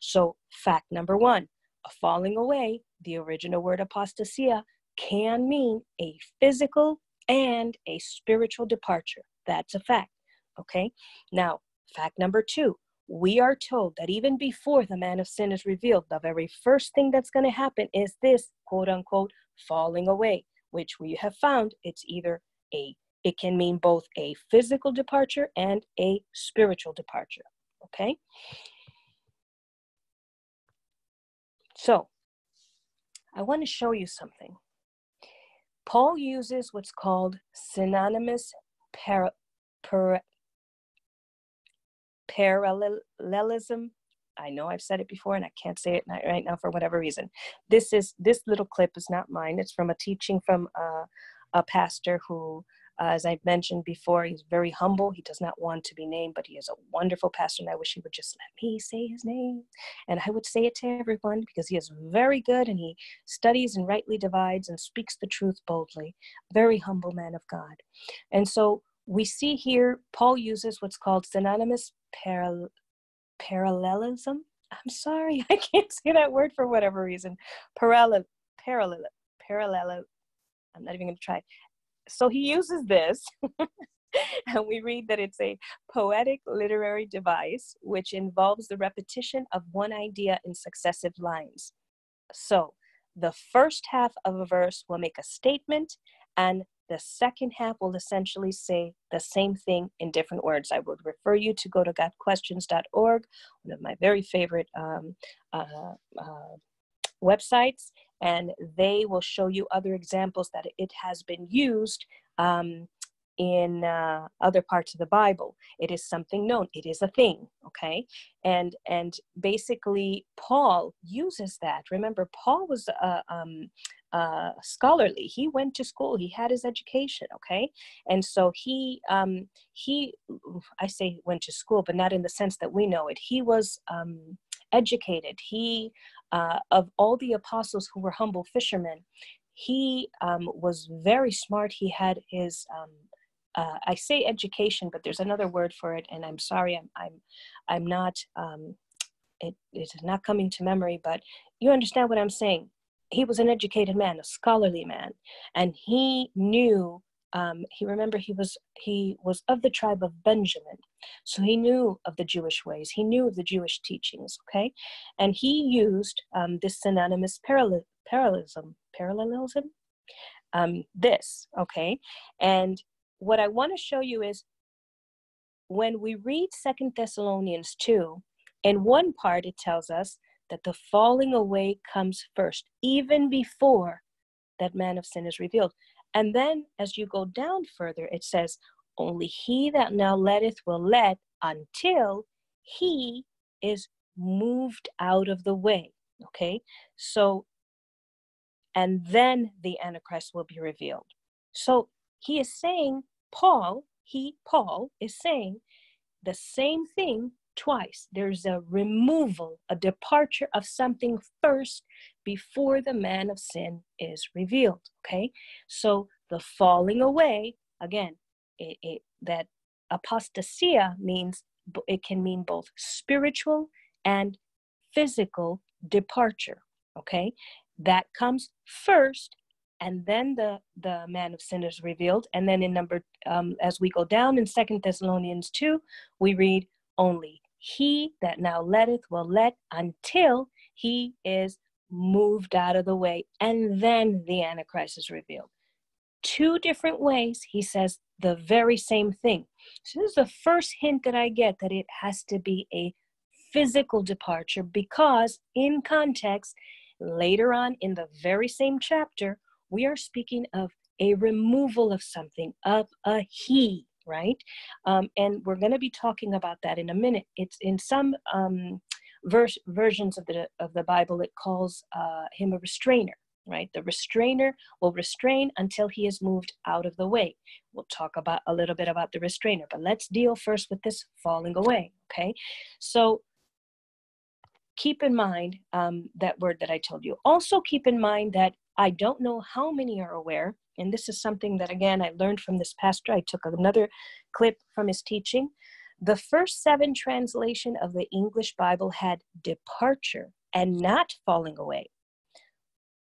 So, fact number one a falling away, the original word apostasia, can mean a physical and a spiritual departure. That's a fact. Okay. Now, fact number two we are told that even before the man of sin is revealed, the very first thing that's going to happen is this quote unquote falling away, which we have found it's either a it can mean both a physical departure and a spiritual departure. Okay. So, I want to show you something. Paul uses what's called synonymous para, para, parallelism. I know I've said it before and I can't say it right now for whatever reason. This is this little clip is not mine. It's from a teaching from a, a pastor who uh, as I've mentioned before, he's very humble. He does not want to be named, but he is a wonderful pastor, and I wish he would just let me say his name. And I would say it to everyone because he is very good and he studies and rightly divides and speaks the truth boldly. Very humble man of God. And so we see here Paul uses what's called synonymous paral- parallelism. I'm sorry, I can't say that word for whatever reason. Parallel, parallel, parallel. I'm not even going to try so he uses this and we read that it's a poetic literary device which involves the repetition of one idea in successive lines. So the first half of a verse will make a statement, and the second half will essentially say the same thing in different words. I would refer you to go to gotquestions.org, one of my very favorite um, uh, uh, websites, and they will show you other examples that it has been used um, in uh, other parts of the bible. It is something known. It is a thing okay? And and basically paul uses that. Remember paul was uh, um, uh, scholarly. He went to school. He had his education okay? And so he um, he i say went to school but not in the sense that we know it. He was um, educated. He uh, of all the apostles who were humble fishermen, he um, was very smart. He had his, um, uh, I say education, but there's another word for it, and I'm sorry, I'm, I'm, I'm not, um, it, it is not coming to memory, but you understand what I'm saying. he was an educated man, a scholarly man, and he knew. Um, he remember he was he was of the tribe of Benjamin, so he knew of the Jewish ways. He knew of the Jewish teachings. Okay, and he used um, this synonymous parallel, parallelism parallelism um, this. Okay, and what I want to show you is when we read Second Thessalonians two, in one part it tells us that the falling away comes first, even before that man of sin is revealed. And then as you go down further, it says, Only he that now letteth will let until he is moved out of the way. Okay? So, and then the Antichrist will be revealed. So he is saying, Paul, he, Paul, is saying the same thing twice. There's a removal, a departure of something first before the man of sin is revealed. Okay, so the falling away again, it, it, that apostasia means it can mean both spiritual and physical departure. Okay, that comes first and then the the man of sin is revealed and then in number um, as we go down in second thessalonians 2 we read only he that now letteth will let until he is moved out of the way, and then the Antichrist is revealed. Two different ways, he says the very same thing. So, this is the first hint that I get that it has to be a physical departure because, in context, later on in the very same chapter, we are speaking of a removal of something, of a he right? Um, and we're going to be talking about that in a minute. It's in some um, verse, versions of the of the Bible. It calls uh, him a restrainer, right? The restrainer will restrain until he is moved out of the way. We'll talk about a little bit about the restrainer, but let's deal first with this falling away. Okay, so keep in mind um, that word that I told you. Also, keep in mind that I don't know how many are aware and this is something that, again, I learned from this pastor. I took another clip from his teaching. The first seven translation of the English Bible had departure and not falling away.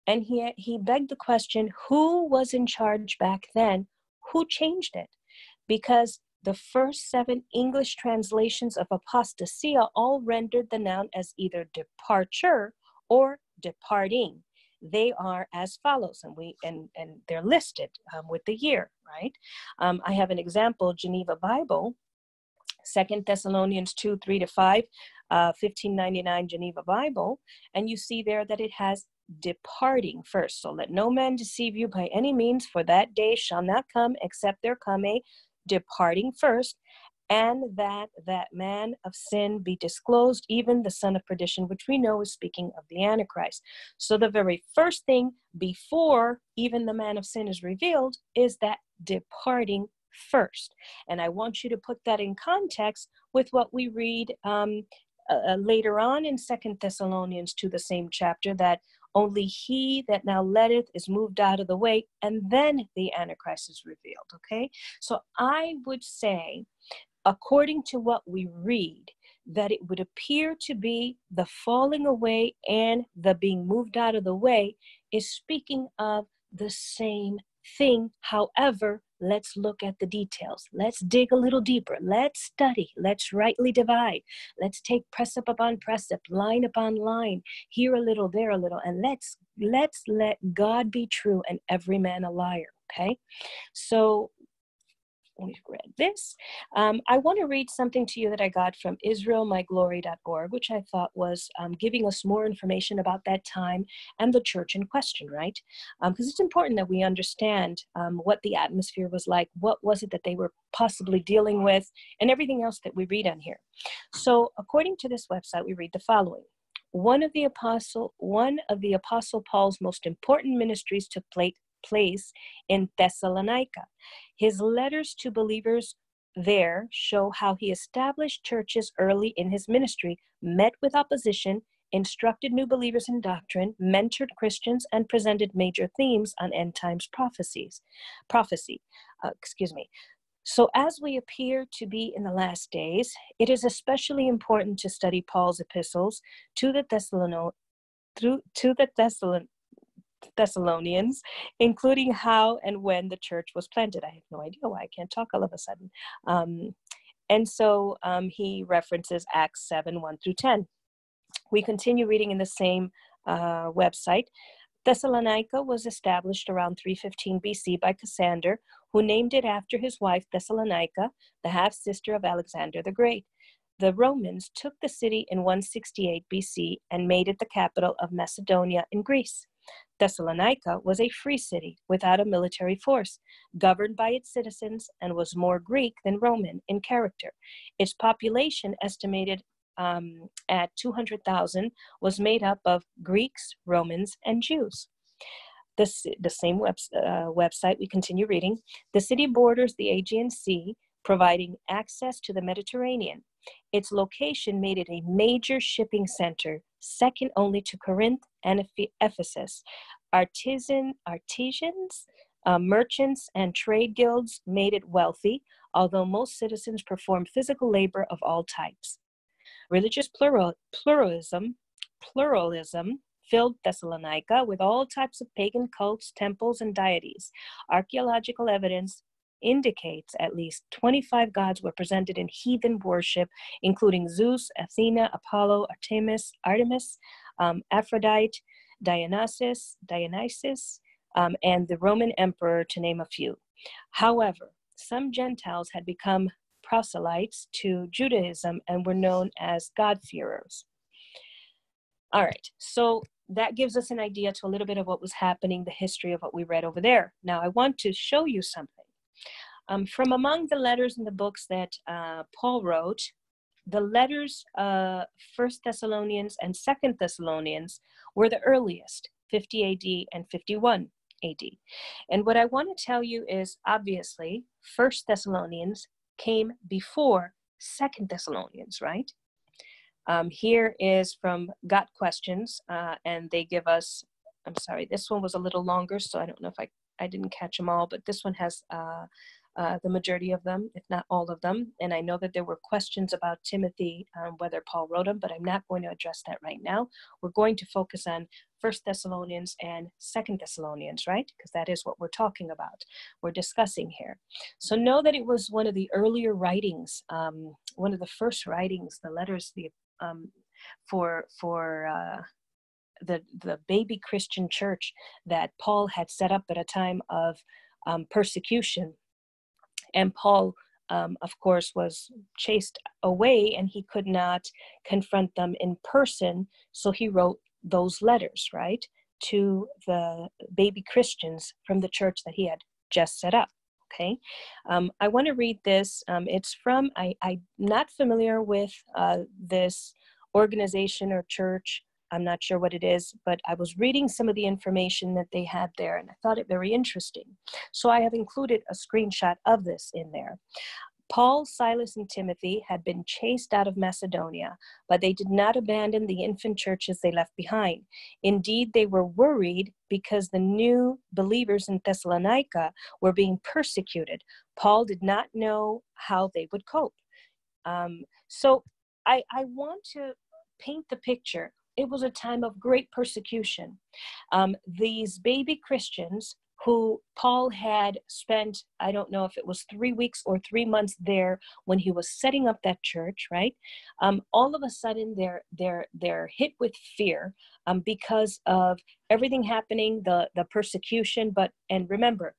And he, he begged the question who was in charge back then? Who changed it? Because the first seven English translations of apostasia all rendered the noun as either departure or departing they are as follows and we and and they're listed um, with the year right um, i have an example geneva bible second thessalonians 2 3 to 5 uh, 1599 geneva bible and you see there that it has departing first so let no man deceive you by any means for that day shall not come except there come a departing first and that that man of sin be disclosed, even the son of perdition, which we know is speaking of the Antichrist. So, the very first thing before even the man of sin is revealed is that departing first. And I want you to put that in context with what we read um, uh, uh later on in Second Thessalonians to the same chapter that only he that now letteth is moved out of the way, and then the Antichrist is revealed. Okay? So I would say according to what we read, that it would appear to be the falling away and the being moved out of the way is speaking of the same thing. However, let's look at the details. Let's dig a little deeper. Let's study. Let's rightly divide. Let's take precept upon precept, line upon line, here a little, there a little, and let's let's let God be true and every man a liar. Okay, so we've read this. Um, I want to read something to you that I got from IsraelMyGlory.org, which I thought was um, giving us more information about that time and the church in question, right? Because um, it's important that we understand um, what the atmosphere was like, what was it that they were possibly dealing with, and everything else that we read on here. So, according to this website, we read the following one of the apostle one of the apostle paul's most important ministries took place place in Thessalonica. His letters to believers there show how he established churches early in his ministry, met with opposition, instructed new believers in doctrine, mentored Christians, and presented major themes on end times prophecies. Prophecy, uh, excuse me. So, as we appear to be in the last days, it is especially important to study Paul's epistles to the Thessalonians, through to the Thessalon, Thessalonians, including how and when the church was planted. I have no idea why I can't talk all of a sudden. Um, and so um, he references Acts 7 1 through 10. We continue reading in the same uh, website. Thessalonica was established around 315 BC by Cassander, who named it after his wife Thessalonica, the half sister of Alexander the Great. The Romans took the city in 168 BC and made it the capital of Macedonia in Greece. Thessalonica was a free city without a military force, governed by its citizens, and was more Greek than Roman in character. Its population, estimated um, at 200,000, was made up of Greeks, Romans, and Jews. This, the same web, uh, website, we continue reading. The city borders the Aegean Sea, providing access to the Mediterranean. Its location made it a major shipping center, second only to Corinth and Ephesus. Artisan, artisans, uh, merchants, and trade guilds made it wealthy, although most citizens performed physical labor of all types. Religious plural, pluralism, pluralism filled Thessalonica with all types of pagan cults, temples, and deities. Archaeological evidence indicates at least 25 gods were presented in heathen worship, including Zeus, Athena, Apollo, Artemis, Artemis, um, Aphrodite, Dionysus, Dionysus, um, and the Roman emperor, to name a few. However, some Gentiles had become proselytes to Judaism and were known as God-fearers. All right, so that gives us an idea to a little bit of what was happening, the history of what we read over there. Now, I want to show you something. Um, from among the letters in the books that uh, Paul wrote, the letters uh, First Thessalonians and Second Thessalonians were the earliest, 50 AD and 51 AD. And what I want to tell you is obviously First Thessalonians came before Second Thessalonians, right? Um, here is from Got Questions, uh, and they give us. I'm sorry, this one was a little longer, so I don't know if I I didn't catch them all, but this one has uh, uh, the majority of them, if not all of them. And I know that there were questions about Timothy, um, whether Paul wrote them, but I'm not going to address that right now. We're going to focus on First Thessalonians and Second Thessalonians, right? Because that is what we're talking about. We're discussing here. So know that it was one of the earlier writings, um, one of the first writings, the letters, the um, for for. Uh, the, the baby Christian church that Paul had set up at a time of um, persecution and Paul, um, of course, was chased away and he could not confront them in person. So he wrote those letters, right, to the baby Christians from the church that he had just set up. Okay, um, I want to read this. Um, it's from, I, I'm not familiar with uh, this organization or church I'm not sure what it is, but I was reading some of the information that they had there and I thought it very interesting. So I have included a screenshot of this in there. Paul, Silas, and Timothy had been chased out of Macedonia, but they did not abandon the infant churches they left behind. Indeed, they were worried because the new believers in Thessalonica were being persecuted. Paul did not know how they would cope. Um, so I, I want to paint the picture it was a time of great persecution. Um, these baby Christians who Paul had spent, I don't know if it was three weeks or three months there when he was setting up that church, right? Um, all of a sudden they're they're they're hit with fear um, because of everything happening, the the persecution. But and remember,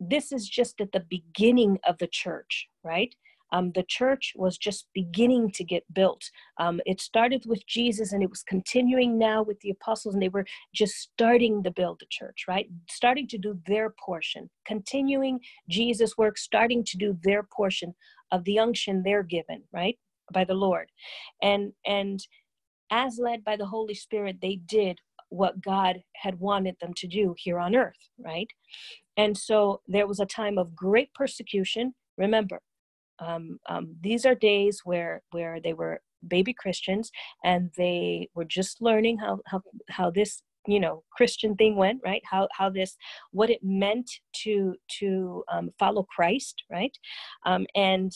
this is just at the beginning of the church, right? Um, the church was just beginning to get built. Um, it started with Jesus and it was continuing now with the apostles, and they were just starting to build the church, right? Starting to do their portion, continuing Jesus' work, starting to do their portion of the unction they're given, right? By the Lord. And and as led by the Holy Spirit, they did what God had wanted them to do here on earth, right? And so there was a time of great persecution. Remember, um, um, these are days where where they were baby Christians and they were just learning how how how this you know Christian thing went right? How how this what it meant to to um, follow Christ right? Um, and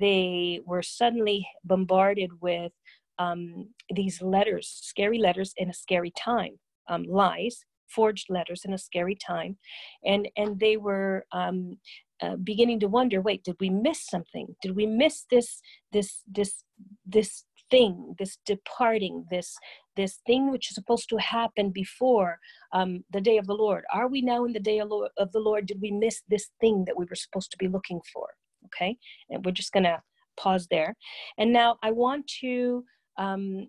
they were suddenly bombarded with um, these letters scary letters in a scary time um, lies forged letters in a scary time, and and they were um, uh, beginning to wonder wait did we miss something? Did we miss this this this this thing this departing this this thing which is supposed to happen before um, the day of the lord? Are we now in the day of the lord? Did we miss this thing that we were supposed to be looking for? Okay? And we're just gonna pause there. And now i want to um,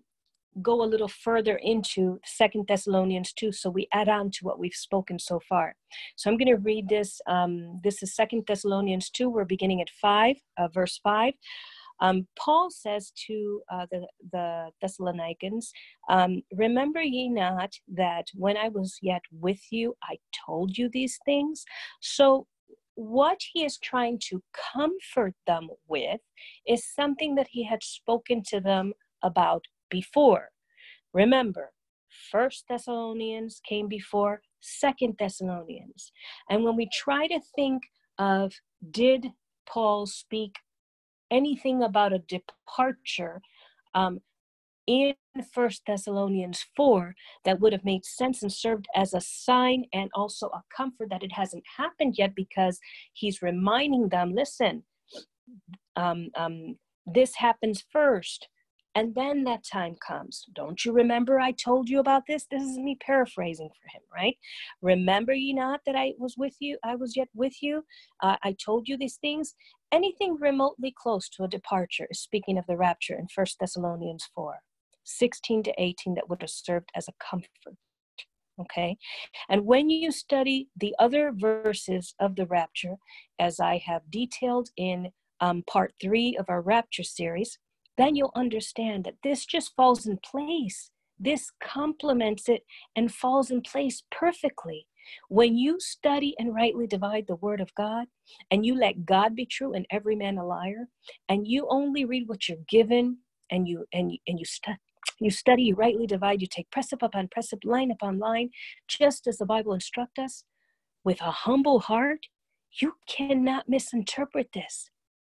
go a little further into Second Thessalonians 2, so we add on to what we've spoken so far. So I'm going to read this. Um, this is Second Thessalonians 2. We're beginning at 5, uh, verse 5. Um, Paul says to uh, the, the Thessalonians, um, Remember ye not that when I was yet with you, I told you these things? So what he is trying to comfort them with is something that he had spoken to them about before. Remember, First Thessalonians came before Second Thessalonians. And when we try to think of did Paul speak anything about a departure um, in First Thessalonians 4 that would have made sense and served as a sign and also a comfort that it hasn't happened yet because he's reminding them listen, um, um, this happens first. And then that time comes. Don't you remember I told you about this? This is me paraphrasing for him, right? Remember ye not that I was with you? I was yet with you. Uh, I told you these things. Anything remotely close to a departure is speaking of the rapture in First Thessalonians 4, 16 to 18, that would have served as a comfort. Okay. And when you study the other verses of the rapture, as I have detailed in um, part three of our rapture series, then you'll understand that this just falls in place. This complements it and falls in place perfectly. When you study and rightly divide the word of God, and you let God be true and every man a liar, and you only read what you're given, and you and you, and you study. You study, you rightly divide, you take precept upon precept, line upon line, just as the Bible instructs us, with a humble heart, you cannot misinterpret this.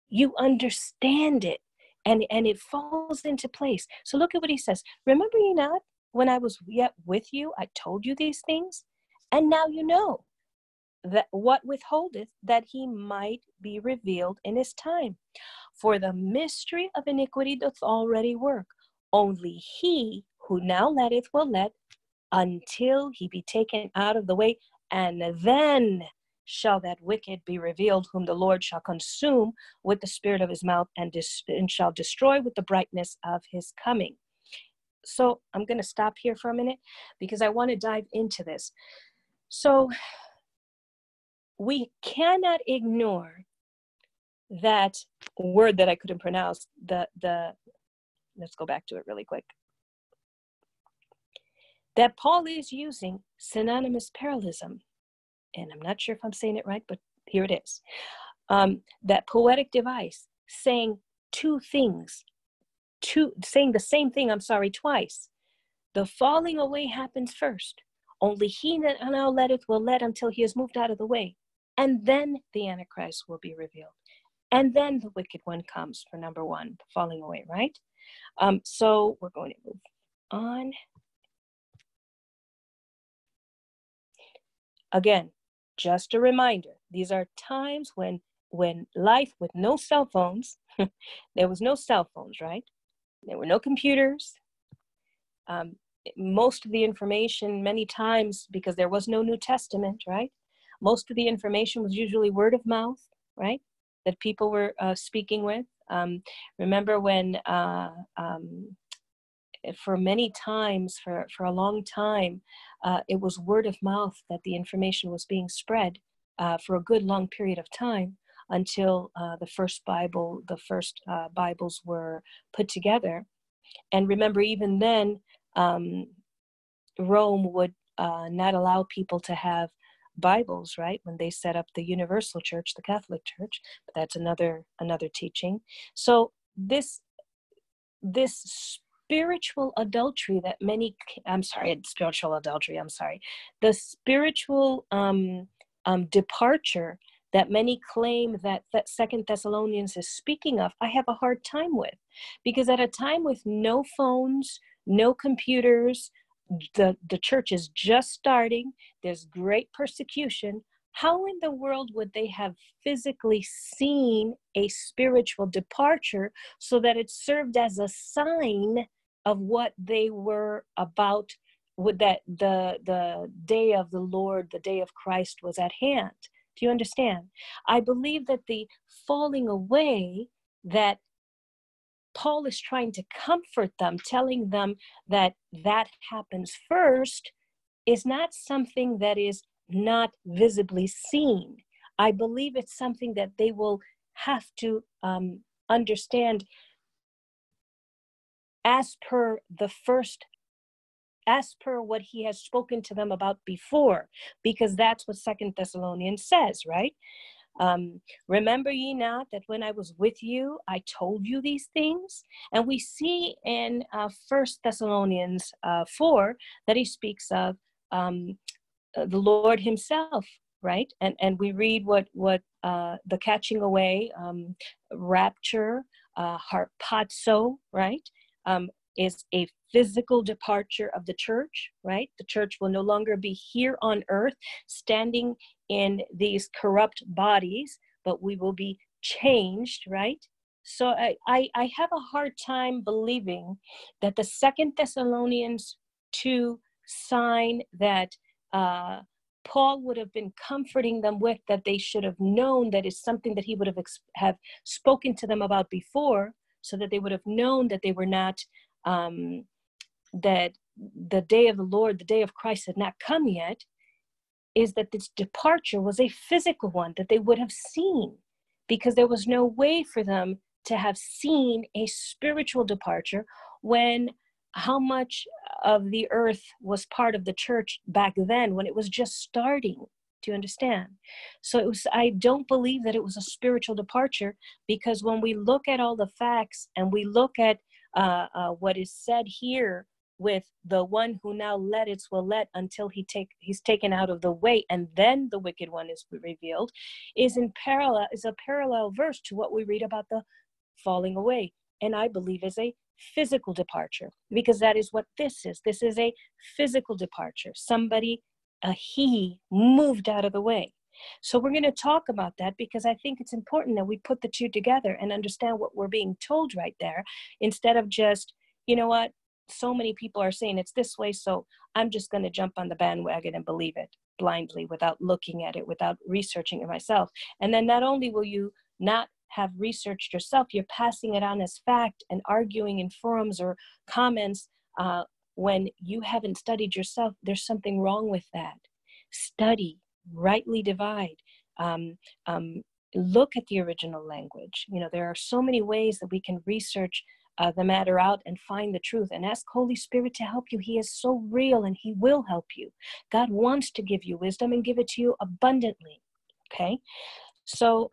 You understand it and and it falls into place. So look at what he says. Remember ye not when i was yet with you i told you these things? And now you know that what withholdeth that he might be revealed in his time. For the mystery of iniquity doth already work. Only he who now letteth will let until he be taken out of the way and then shall that wicked be revealed, whom the Lord shall consume with the spirit of his mouth and, dis- and shall destroy with the brightness of his coming. So I'm going to stop here for a minute because I want to dive into this. So we cannot ignore that word that I couldn't pronounce. The the let's go back to it really quick. That Paul is using synonymous parallelism and I'm not sure if I'm saying it right, but here it is. Um, that poetic device saying two things, two saying the same thing, I'm sorry, twice. The falling away happens first. Only he that now letteth will let until he is moved out of the way. And then the Antichrist will be revealed. And then the wicked one comes for number one, the falling away, right? Um, so we're going to move on. Again, just a reminder these are times when when life with no cell phones there was no cell phones right? There were no computers. Um, most of the information many times because there was no new testament right? Most of the information was usually word of mouth right? That people were uh, speaking with. Um, remember when uh, um, for many times, for, for a long time, uh, it was word of mouth that the information was being spread uh, for a good long period of time until uh, the first Bible, the first uh, Bibles were put together. And remember, even then, um, Rome would uh, not allow people to have Bibles, right? When they set up the Universal Church, the Catholic Church, but that's another another teaching. So this this spiritual adultery that many i'm sorry spiritual adultery i'm sorry the spiritual um, um, departure that many claim that, that second thessalonians is speaking of i have a hard time with because at a time with no phones no computers the, the church is just starting, there's great persecution. How in the world would they have physically seen a spiritual departure so that it served as a sign of what they were about with that the the day of the lord the day of christ was at hand. Do you understand? I believe that the falling away that paul is trying to comfort them telling them that that happens first is not something that is not visibly seen. I believe it's something that they will have to um, understand as per the first as per what he has spoken to them about before because that's what second thessalonians says right? Um, remember ye not that when i was with you i told you these things? And we see in uh, first thessalonians uh, 4 that he speaks of um, uh, the lord himself right? And and we read what what uh, the catching away um, rapture uh, harpazo right um, is a physical departure of the church, right? The church will no longer be here on earth standing in these corrupt bodies, but we will be changed, right? So I, I, I have a hard time believing that the Second Thessalonians 2 sign that uh, Paul would have been comforting them with that they should have known that is something that he would have have spoken to them about before, so that they would have known that they were not um, that the day of the Lord, the day of Christ had not come yet, is that this departure was a physical one that they would have seen because there was no way for them to have seen a spiritual departure when how much of the earth was part of the church back then when it was just starting do you understand? So it was i don't believe that it was a spiritual departure because when we look at all the facts and we look at uh, uh, what is said here with the one who now letteth will let until he take he's taken out of the way and then the wicked one is revealed is in parallel is a parallel verse to what we read about the falling away. And i believe is a physical departure because that is what this is. This is a physical departure. Somebody a he moved out of the way so we're going to talk about that because I think it's important that we put the two together and understand what we're being told right there instead of just, you know what, so many people are saying it's this way, so I'm just going to jump on the bandwagon and believe it blindly without looking at it, without researching it myself. And then not only will you not have researched yourself, you're passing it on as fact and arguing in forums or comments uh, when you haven't studied yourself. There's something wrong with that. Study, rightly divide. Um, um, look at the original language. You know, there are so many ways that we can research uh, the matter out and find the truth and ask Holy Spirit to help you. He is so real and He will help you. God wants to give you wisdom and give it to you abundantly. Okay? So,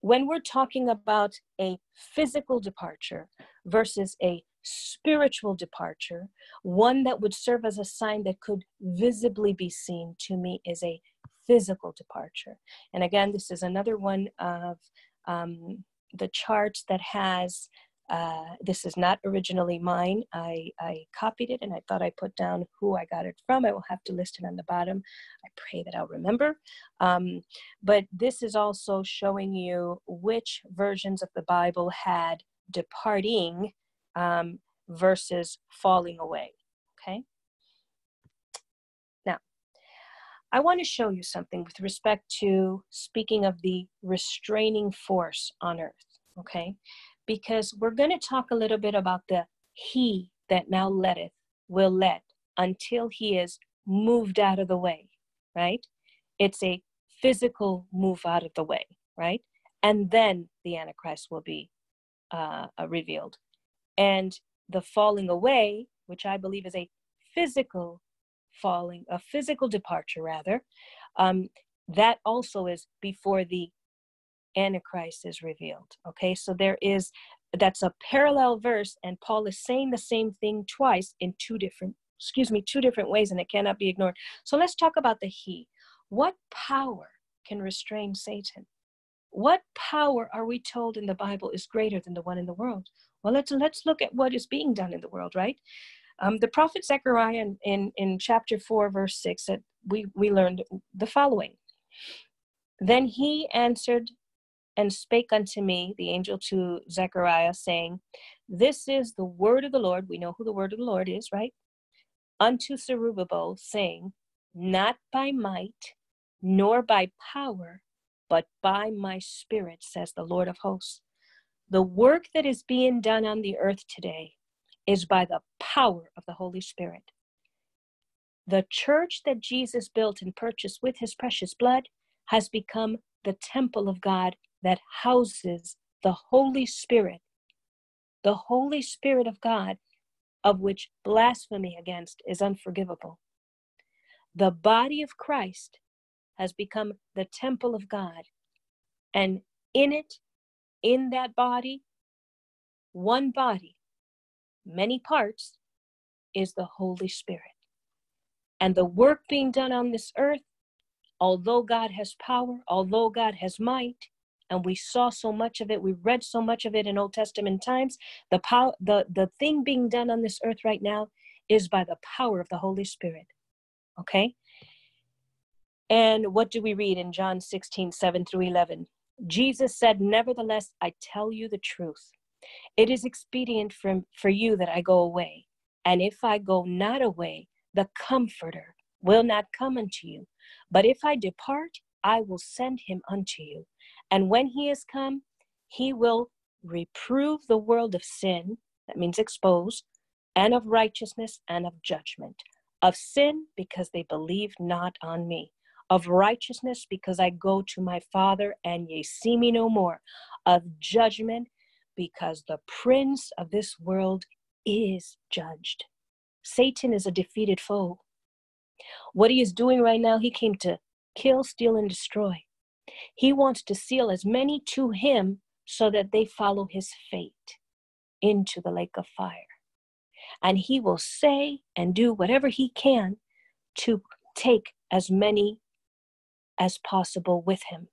when we're talking about a physical departure versus a spiritual departure, one that would serve as a sign that could visibly be seen to me is a physical departure. And again, this is another one of um, the charts that has. Uh, this is not originally mine. I, I copied it and I thought I put down who I got it from. I will have to list it on the bottom. I pray that I'll remember. Um, but this is also showing you which versions of the Bible had departing um, versus falling away. Okay? Now, I want to show you something with respect to speaking of the restraining force on earth. Okay? Because we're going to talk a little bit about the He that now letteth will let until He is moved out of the way, right? It's a physical move out of the way, right? And then the Antichrist will be uh, revealed. And the falling away, which I believe is a physical falling, a physical departure rather, um, that also is before the Antichrist is revealed. Okay, so there is that's a parallel verse, and Paul is saying the same thing twice in two different, excuse me, two different ways, and it cannot be ignored. So let's talk about the He. What power can restrain Satan? What power are we told in the Bible is greater than the one in the world? Well, let's let's look at what is being done in the world, right? Um, the prophet Zechariah in, in, in chapter 4, verse 6, that we, we learned the following. Then he answered and spake unto me, the angel to Zechariah, saying, This is the word of the Lord. We know who the word of the Lord is, right? Unto Zerubbabel, saying, Not by might, nor by power, but by my spirit, says the Lord of hosts. The work that is being done on the earth today is by the power of the Holy Spirit. The church that Jesus built and purchased with his precious blood has become the temple of God that houses the Holy Spirit, the Holy Spirit of God, of which blasphemy against is unforgivable. The body of Christ has become the temple of God, and in it, in that body, one body, many parts, is the Holy Spirit. And the work being done on this earth, although God has power, although God has might, and we saw so much of it, we read so much of it in Old Testament times, the power the, the thing being done on this earth right now is by the power of the Holy Spirit. Okay? And what do we read in John 16, 7 through 11? Jesus said, Nevertheless, I tell you the truth. It is expedient for, for you that I go away. And if I go not away, the Comforter will not come unto you. But if I depart, I will send him unto you. And when he is come, he will reprove the world of sin, that means expose, and of righteousness and of judgment. Of sin, because they believe not on me. Of righteousness, because I go to my Father, and ye see me no more. Of judgment, because the prince of this world is judged. Satan is a defeated foe. What he is doing right now, he came to kill, steal, and destroy. He wants to seal as many to him so that they follow his fate into the lake of fire. And he will say and do whatever he can to take as many as possible with him.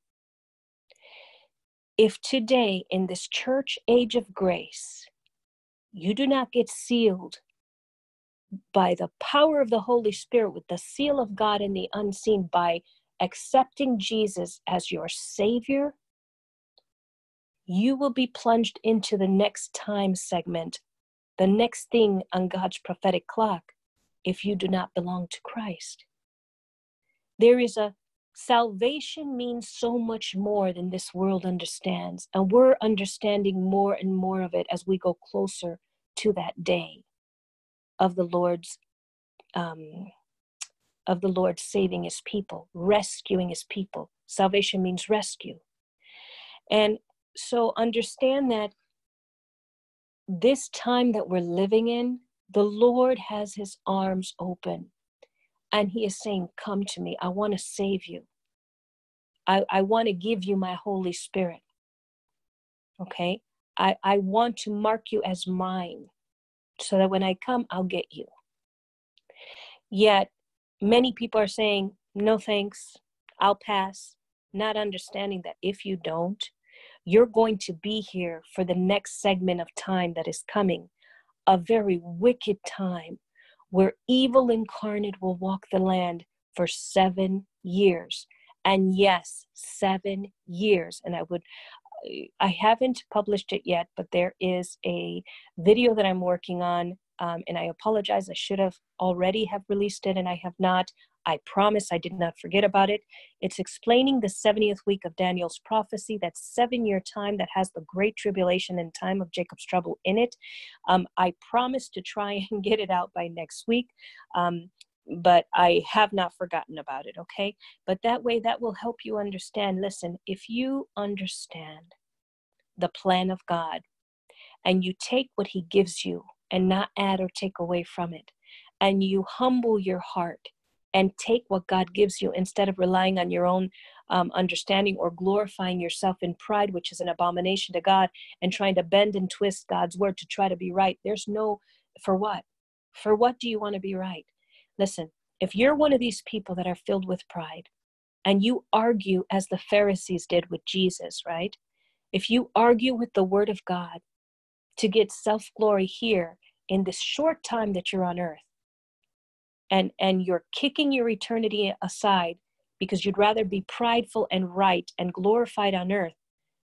If today, in this church age of grace, you do not get sealed by the power of the Holy Spirit with the seal of God in the unseen by accepting Jesus as your Savior, you will be plunged into the next time segment, the next thing on God's prophetic clock, if you do not belong to Christ. There is a salvation means so much more than this world understands, and we're understanding more and more of it as we go closer to that day of the Lord's um, of the Lord saving his people, rescuing his people. Salvation means rescue. And so understand that this time that we're living in, the Lord has his arms open and he is saying, Come to me. I want to save you. I, I want to give you my Holy Spirit. Okay? I, I want to mark you as mine so that when I come, I'll get you. Yet many people are saying, no thanks, I'll pass, not understanding that if you don't, you're going to be here for the next segment of time that is coming, a very wicked time where evil incarnate will walk the land for seven years. And yes, seven years. And I would, I haven't published it yet, but there is a video that I'm working on um, and I apologize. I should have already have released it, and I have not. I promise I did not forget about it. It's explaining the 70th week of Daniel's prophecy, that seven year time that has the great tribulation and time of Jacob's trouble in it. Um, I promise to try and get it out by next week. Um, but I have not forgotten about it, okay? But that way, that will help you understand. Listen, if you understand the plan of God and you take what He gives you and not add or take away from it. And you humble your heart and take what God gives you instead of relying on your own um, understanding or glorifying yourself in pride, which is an abomination to God, and trying to bend and twist God's word to try to be right. There's no, for what? For what do you want to be right? Listen, if you're one of these people that are filled with pride and you argue as the Pharisees did with Jesus, right? If you argue with the word of God to get self glory here in this short time that you're on earth. And and you're kicking your eternity aside because you'd rather be prideful and right and glorified on earth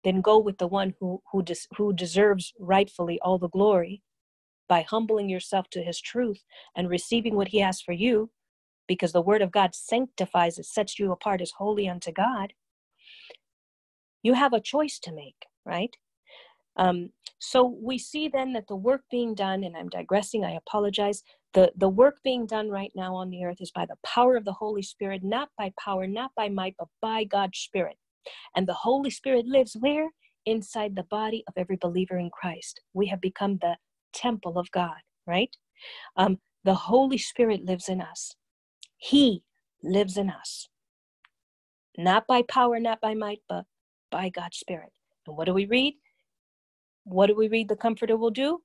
than go with the one who who des- who deserves rightfully all the glory by humbling yourself to his truth and receiving what he has for you because the word of God sanctifies it sets you apart as holy unto God. You have a choice to make right um, so we see then that the work being done and i'm digressing i apologize the, the work being done right now on the earth is by the power of the Holy Spirit, not by power, not by might, but by God's Spirit. And the Holy Spirit lives where? Inside the body of every believer in Christ. We have become the temple of God, right? Um, the Holy Spirit lives in us. He lives in us. Not by power, not by might, but by God's Spirit. And what do we read? What do we read the Comforter will do?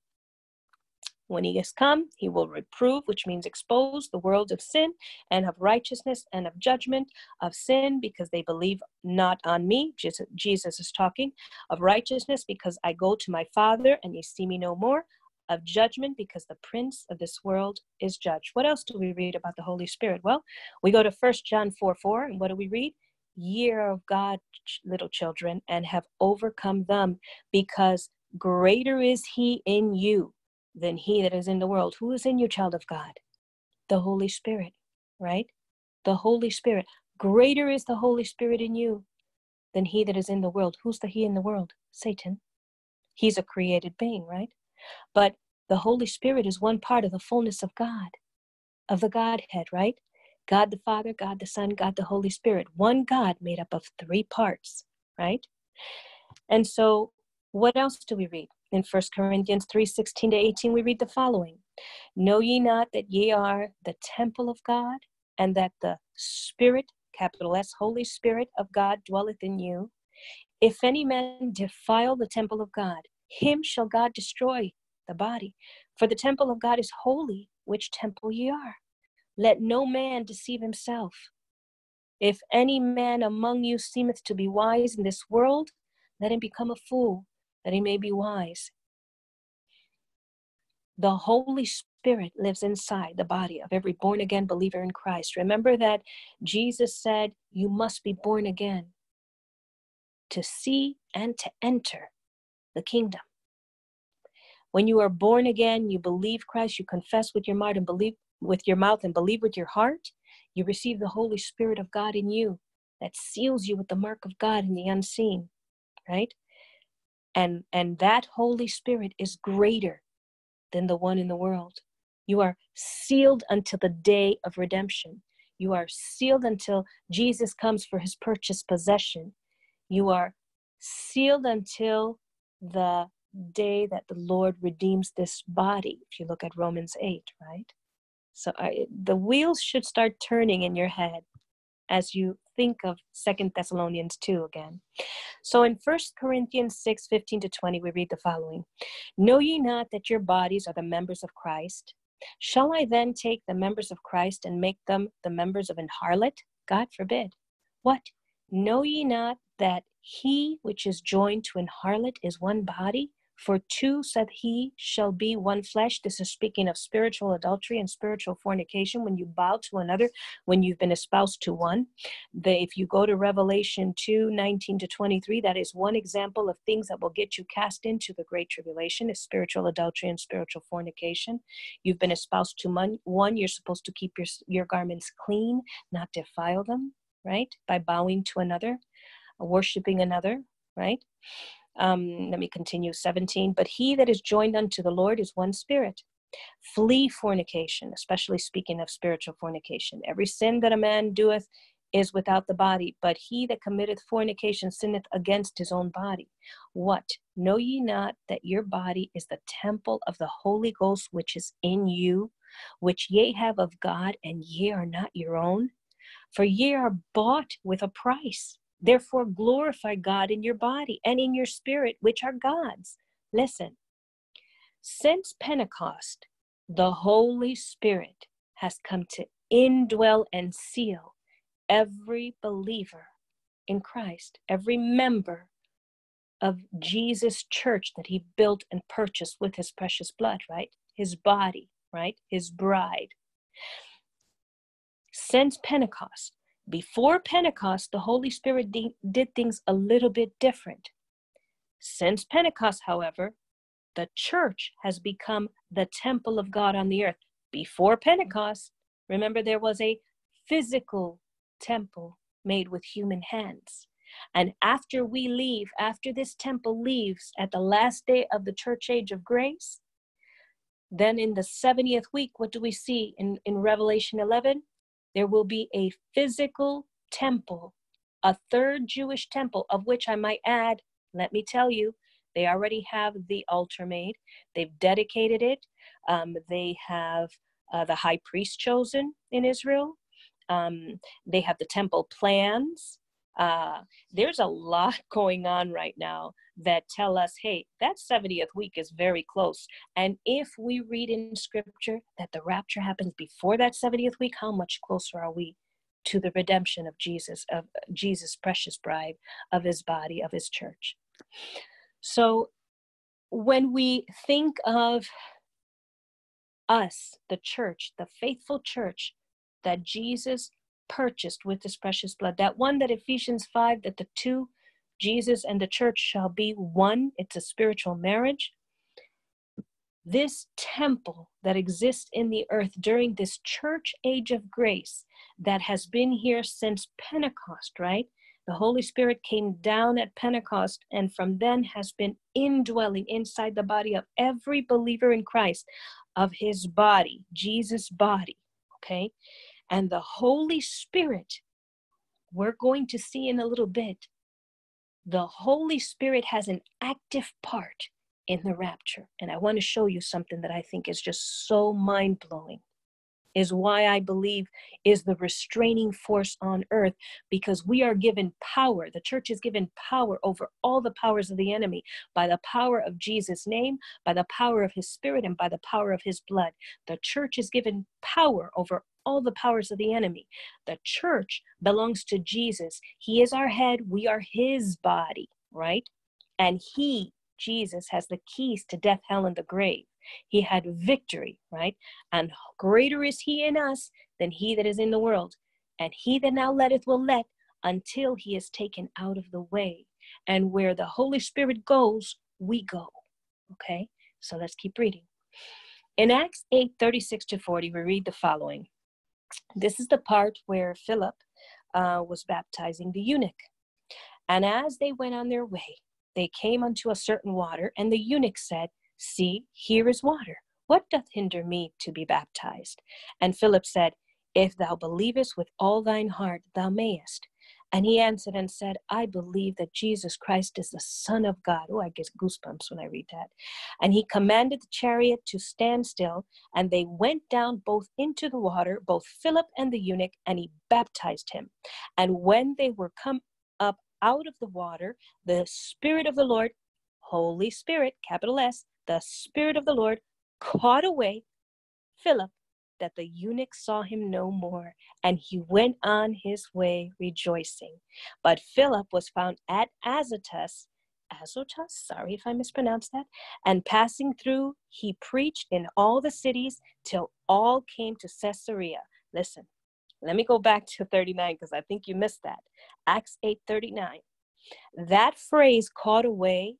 When he is come, he will reprove, which means expose the world of sin and of righteousness and of judgment, of sin because they believe not on me. Jesus is talking, of righteousness because I go to my Father and ye see me no more, of judgment because the prince of this world is judged. What else do we read about the Holy Spirit? Well, we go to First John 4 4, and what do we read? Year of God, little children, and have overcome them because greater is he in you than he that is in the world. Who is in you, child of God? The Holy Spirit, right? The Holy Spirit. Greater is the Holy Spirit in you than he that is in the world. Who's the he in the world? Satan. He's a created being, right? But the Holy Spirit is one part of the fullness of God, of the Godhead, right? God the Father, God the Son, God the Holy Spirit. One God made up of three parts, right? And so, what else do we read? in 1 Corinthians 3 16 to 18, we read the following Know ye not that ye are the temple of God, and that the Spirit, capital S, Holy Spirit of God dwelleth in you? If any man defile the temple of God, him shall God destroy the body. For the temple of God is holy, which temple ye are. Let no man deceive himself. If any man among you seemeth to be wise in this world, let him become a fool, that he may be wise. The Holy Spirit lives inside the body of every born again believer in Christ. Remember that Jesus said, You must be born again to see and to enter the kingdom. When you are born again, you believe Christ, you confess with your mind and believe with your mouth and believe with your heart, you receive the Holy Spirit of God in you that seals you with the mark of God in the unseen, right? And and that holy spirit is greater than the one in the world. You are sealed until the day of redemption. You are sealed until jesus comes for his purchased possession. You are sealed until the day that the lord redeems this body if you look at romans 8 right? So I, the wheels should start turning in your head as you think of Second Thessalonians 2 again. So in First Corinthians 6 15 to 20, we read the following Know ye not that your bodies are the members of Christ? Shall I then take the members of Christ and make them the members of an harlot? God forbid. What? Know ye not that he which is joined to an harlot is one body? For two, said he, shall be one flesh. This is speaking of spiritual adultery and spiritual fornication. When you bow to another, when you've been espoused to one. The, if you go to Revelation 2 19 to 23, that is one example of things that will get you cast into the great tribulation is spiritual adultery and spiritual fornication. You've been espoused to one, one you're supposed to keep your, your garments clean, not defile them, right? By bowing to another, worshiping another, right? Um, let me continue 17. But he that is joined unto the Lord is one spirit. Flee fornication, especially speaking of spiritual fornication. Every sin that a man doeth is without the body, but he that committeth fornication sinneth against his own body. What? Know ye not that your body is the temple of the Holy Ghost which is in you, which ye have of God, and ye are not your own? For ye are bought with a price. Therefore, glorify God in your body and in your spirit, which are God's. Listen, since Pentecost, the Holy Spirit has come to indwell and seal every believer in Christ, every member of Jesus' church that he built and purchased with his precious blood, right? his body, right? His bride. Since Pentecost, before Pentecost, the Holy Spirit de- did things a little bit different. Since Pentecost, however, the church has become the temple of God on the earth. Before Pentecost, remember there was a physical temple made with human hands. And after we leave, after this temple leaves at the last day of the church age of grace, then in the 70th week, what do we see in, in Revelation 11? There will be a physical temple, a third Jewish temple, of which I might add, let me tell you, they already have the altar made, they've dedicated it, um, they have uh, the high priest chosen in Israel, um, they have the temple plans. Uh, there's a lot going on right now that tell us, hey, that 70th week is very close. And if we read in scripture that the rapture happens before that 70th week, how much closer are we to the redemption of Jesus, of Jesus' precious bride, of his body, of his church? So when we think of us, the church, the faithful church that Jesus purchased with his precious blood, that one that Ephesians 5, that the two Jesus and the church shall be one. It's a spiritual marriage. This temple that exists in the earth during this church age of grace that has been here since Pentecost, right? The Holy Spirit came down at Pentecost and from then has been indwelling inside the body of every believer in Christ, of his body, Jesus' body, okay? And the Holy Spirit, we're going to see in a little bit, the Holy Spirit has an active part in the rapture. And I want to show you something that I think is just so mind blowing. Is why I believe is the restraining force on earth because we are given power. The church is given power over all the powers of the enemy by the power of Jesus' name, by the power of his spirit, and by the power of his blood. The church is given power over all the powers of the enemy. The church belongs to Jesus. He is our head, we are his body, right? And he, Jesus, has the keys to death, hell, and the grave. He had victory, right? And greater is he in us than he that is in the world. And he that now letteth will let until he is taken out of the way. And where the Holy Spirit goes, we go. Okay? So let's keep reading. In Acts 8 36 to 40, we read the following this is the part where Philip uh, was baptizing the eunuch. And as they went on their way, they came unto a certain water, and the eunuch said, See, here is water. What doth hinder me to be baptized? And Philip said, If thou believest with all thine heart, thou mayest. And he answered and said, I believe that Jesus Christ is the Son of God. Oh, I get goosebumps when I read that. And he commanded the chariot to stand still, and they went down both into the water, both Philip and the eunuch, and he baptized him. And when they were come up out of the water, the Spirit of the Lord, Holy Spirit, capital S, the Spirit of the Lord caught away Philip that the eunuch saw him no more, and he went on his way rejoicing. But Philip was found at Azotus, Azotus, sorry if I mispronounced that, and passing through, he preached in all the cities till all came to Caesarea. Listen, let me go back to 39 because I think you missed that. Acts 8 39. That phrase caught away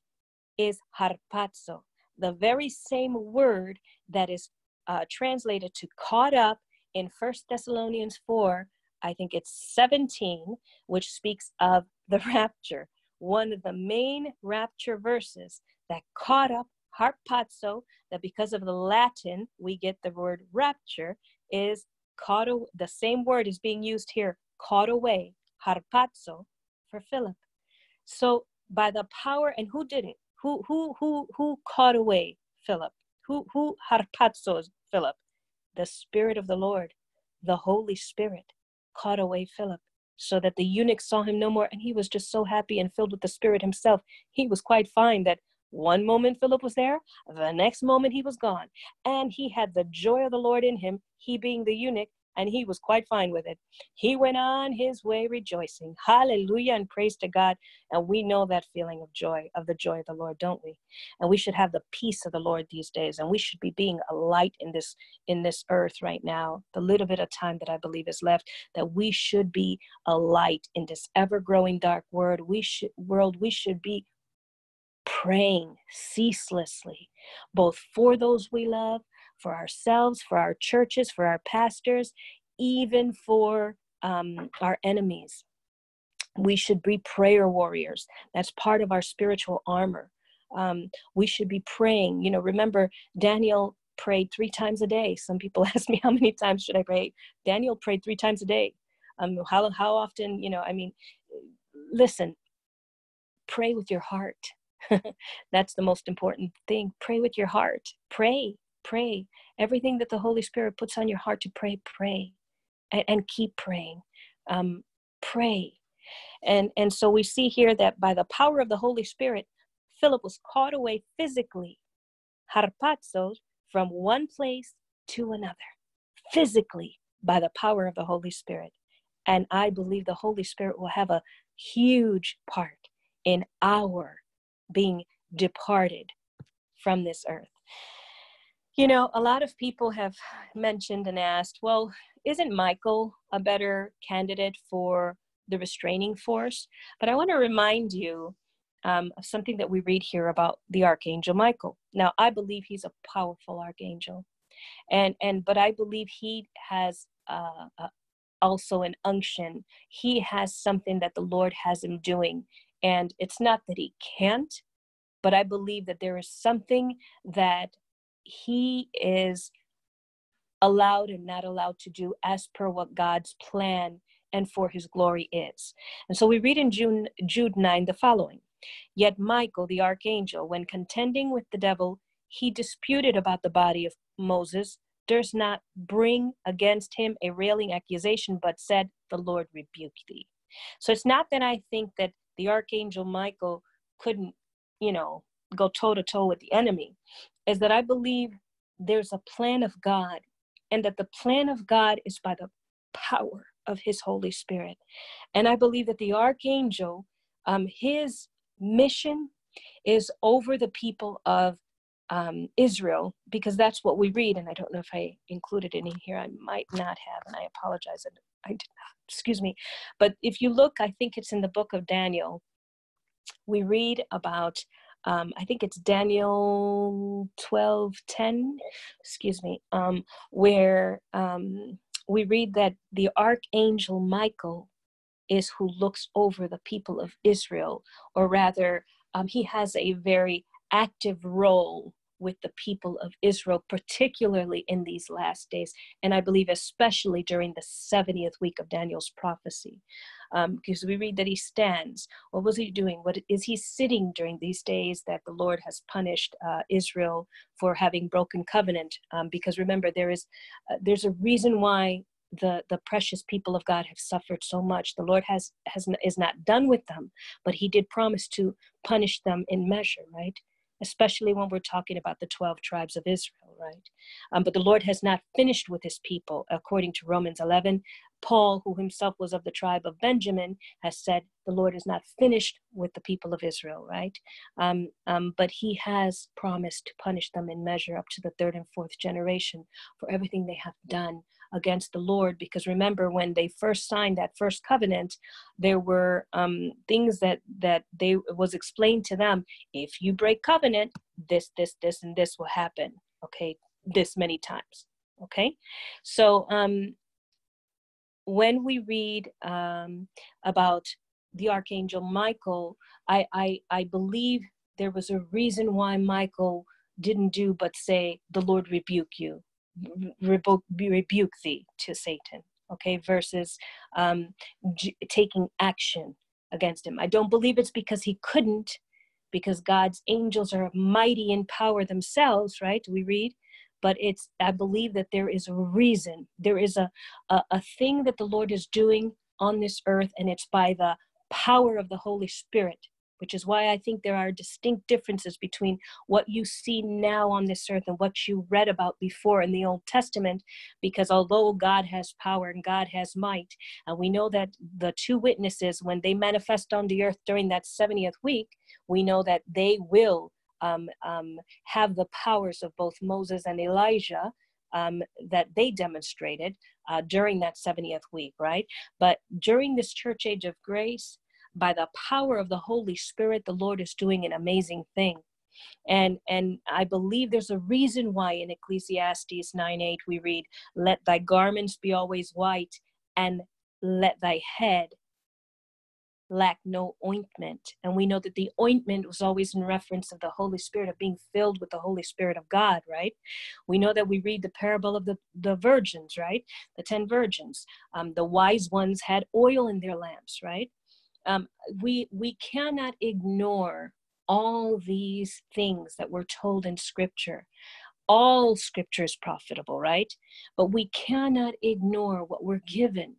is harpazo, the very same word that is uh, translated to caught up in First Thessalonians 4, I think it's 17, which speaks of the rapture. One of the main rapture verses that caught up harpazo, that because of the Latin we get the word rapture, is caught. The same word is being used here, caught away, harpazo, for Philip. So by the power, and who did it? Who who who who caught away Philip? Who who harpazos Philip? The Spirit of the Lord, the Holy Spirit, caught away Philip, so that the eunuch saw him no more, and he was just so happy and filled with the Spirit himself. He was quite fine that one moment Philip was there, the next moment he was gone, and he had the joy of the Lord in him. He being the eunuch, and he was quite fine with it. He went on his way rejoicing. Hallelujah and praise to God. And we know that feeling of joy, of the joy of the Lord, don't we? And we should have the peace of the Lord these days. And we should be being a light in this in this earth right now. The little bit of time that I believe is left, that we should be a light in this ever-growing dark world. We should world, we should be praying ceaselessly, both for those we love for ourselves, for our churches, for our pastors, even for um, our enemies. We should be prayer warriors. That's part of our spiritual armor. Um, we should be praying. You know, remember, Daniel prayed three times a day. Some people ask me, how many times should I pray? Daniel prayed three times a day. Um, how, how often, you know, I mean, listen, pray with your heart. That's the most important thing. Pray with your heart. Pray pray. Everything that the Holy Spirit puts on your heart to pray, pray, and, and keep praying. Um, pray. And, and so we see here that by the power of the Holy Spirit, Philip was caught away physically, harpazos, from one place to another, physically by the power of the Holy Spirit. And I believe the Holy Spirit will have a huge part in our being departed from this earth. You know, a lot of people have mentioned and asked, well, isn't Michael a better candidate for the restraining force? But I want to remind you um, of something that we read here about the archangel Michael. Now, I believe he's a powerful archangel, and and but I believe he has uh, uh, also an unction. He has something that the Lord has him doing, and it's not that he can't, but I believe that there is something that he is allowed and not allowed to do as per what God's plan and for his glory is. And so we read in June, Jude 9 the following Yet Michael, the archangel, when contending with the devil, he disputed about the body of Moses, durst not bring against him a railing accusation, but said, The Lord rebuke thee. So it's not that I think that the archangel Michael couldn't, you know, go toe to toe with the enemy is that I believe there's a plan of God and that the plan of God is by the power of his Holy Spirit. And I believe that the archangel, um, his mission is over the people of um, Israel, because that's what we read. And I don't know if I included any here. I might not have, and I apologize. I did not. Excuse me. But if you look, I think it's in the book of Daniel. We read about um, I think it's Daniel 12 10, excuse me, um, where um, we read that the archangel Michael is who looks over the people of Israel, or rather, um, he has a very active role with the people of Israel, particularly in these last days, and I believe especially during the 70th week of Daniel's prophecy. Um, because we read that he stands. What was he doing? What is he sitting during these days that the Lord has punished uh, Israel for having broken covenant? Um, because remember, there is uh, there's a reason why the the precious people of God have suffered so much. The Lord has has is not done with them, but He did promise to punish them in measure, right? especially when we're talking about the 12 tribes of Israel, right? Um, but the Lord has not finished with his people. According to Romans 11, Paul, who himself was of the tribe of Benjamin, has said, The Lord is not finished with the people of Israel, right? Um, um, but he has promised to punish them in measure up to the third and fourth generation for everything they have done against the Lord. Because remember, when they first signed that first covenant, there were um, things that that they was explained to them. If you break covenant, this, this, this, and this will happen. Okay, this many times. Okay, so um, when we read um, about the archangel Michael, I, I I believe there was a reason why Michael didn't do but say, "The Lord rebuke you." rebuke, rebuke thee to Satan, okay, versus um, j- taking action against him. I don't believe it's because he couldn't, because God's angels are mighty in power themselves, right? We read, but it's, I believe that there is a reason, there is a, a, a thing that the Lord is doing on this earth, and it's by the power of the Holy Spirit which is why I think there are distinct differences between what you see now on this earth and what you read about before in the Old Testament. Because although God has power and God has might, and we know that the two witnesses, when they manifest on the earth during that 70th week, we know that they will um, um, have the powers of both Moses and Elijah. Um, that they demonstrated uh, during that 70th week, right? But during this church age of grace, by the power of the Holy Spirit, the Lord is doing an amazing thing. And and I believe there's a reason why in Ecclesiastes 9 8 we read, Let thy garments be always white, and let thy head lack no ointment. And we know that the ointment was always in reference of the Holy Spirit, of being filled with the Holy Spirit of God, right? We know that we read the parable of the, the virgins, right? The 10 virgins. Um, the wise ones had oil in their lamps, right? um, we we cannot ignore all these things that we're told in scripture all scripture is profitable right but we cannot ignore what we're given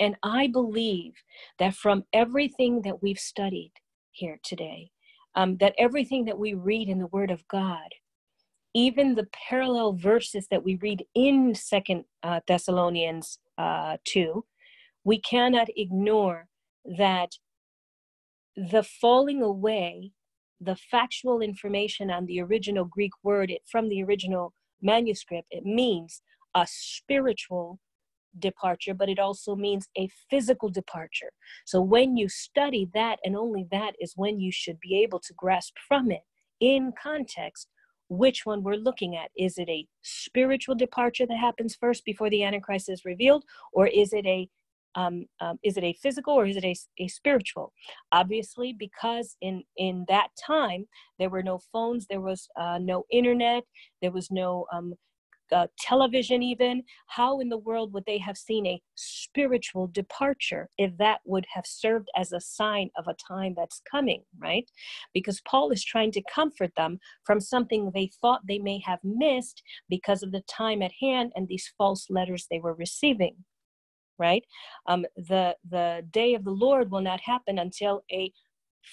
and i believe that from everything that we've studied here today um, that everything that we read in the word of god even the parallel verses that we read in second uh, thessalonians uh, 2 we cannot ignore that the falling away, the factual information on the original Greek word it, from the original manuscript, it means a spiritual departure, but it also means a physical departure. So when you study that, and only that is when you should be able to grasp from it in context which one we're looking at. Is it a spiritual departure that happens first before the Antichrist is revealed, or is it a um, um, is it a physical or is it a, a spiritual obviously because in in that time there were no phones there was uh, no internet there was no um, uh, television even how in the world would they have seen a spiritual departure if that would have served as a sign of a time that's coming right because paul is trying to comfort them from something they thought they may have missed because of the time at hand and these false letters they were receiving right? Um, the the day of the Lord will not happen until a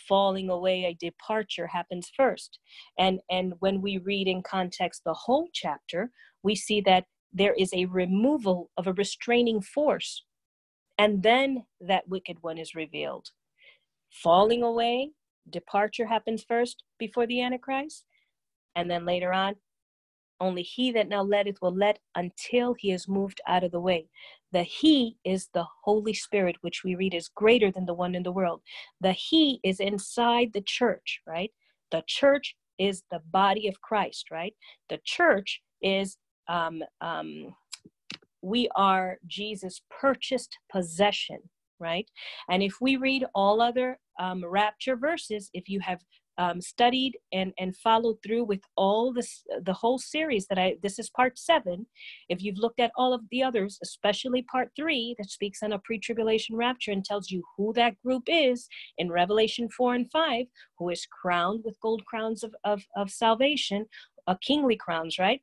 falling away, a departure happens first. And and when we read in context the whole chapter, we see that there is a removal of a restraining force, and then that wicked one is revealed. Falling away, departure happens first before the Antichrist, and then later on, only he that now letteth will let until he is moved out of the way. The He is the Holy Spirit, which we read is greater than the one in the world. The He is inside the church, right? The church is the body of Christ, right? The church is, um, um, we are Jesus' purchased possession, right? And if we read all other um, rapture verses, if you have um, studied and and followed through with all this the whole series that i this is part seven. If you've looked at all of the others especially part three that speaks on a pre-tribulation rapture and tells you who that group is in revelation 4 and 5 who is crowned with gold crowns of of, of salvation uh, kingly crowns right?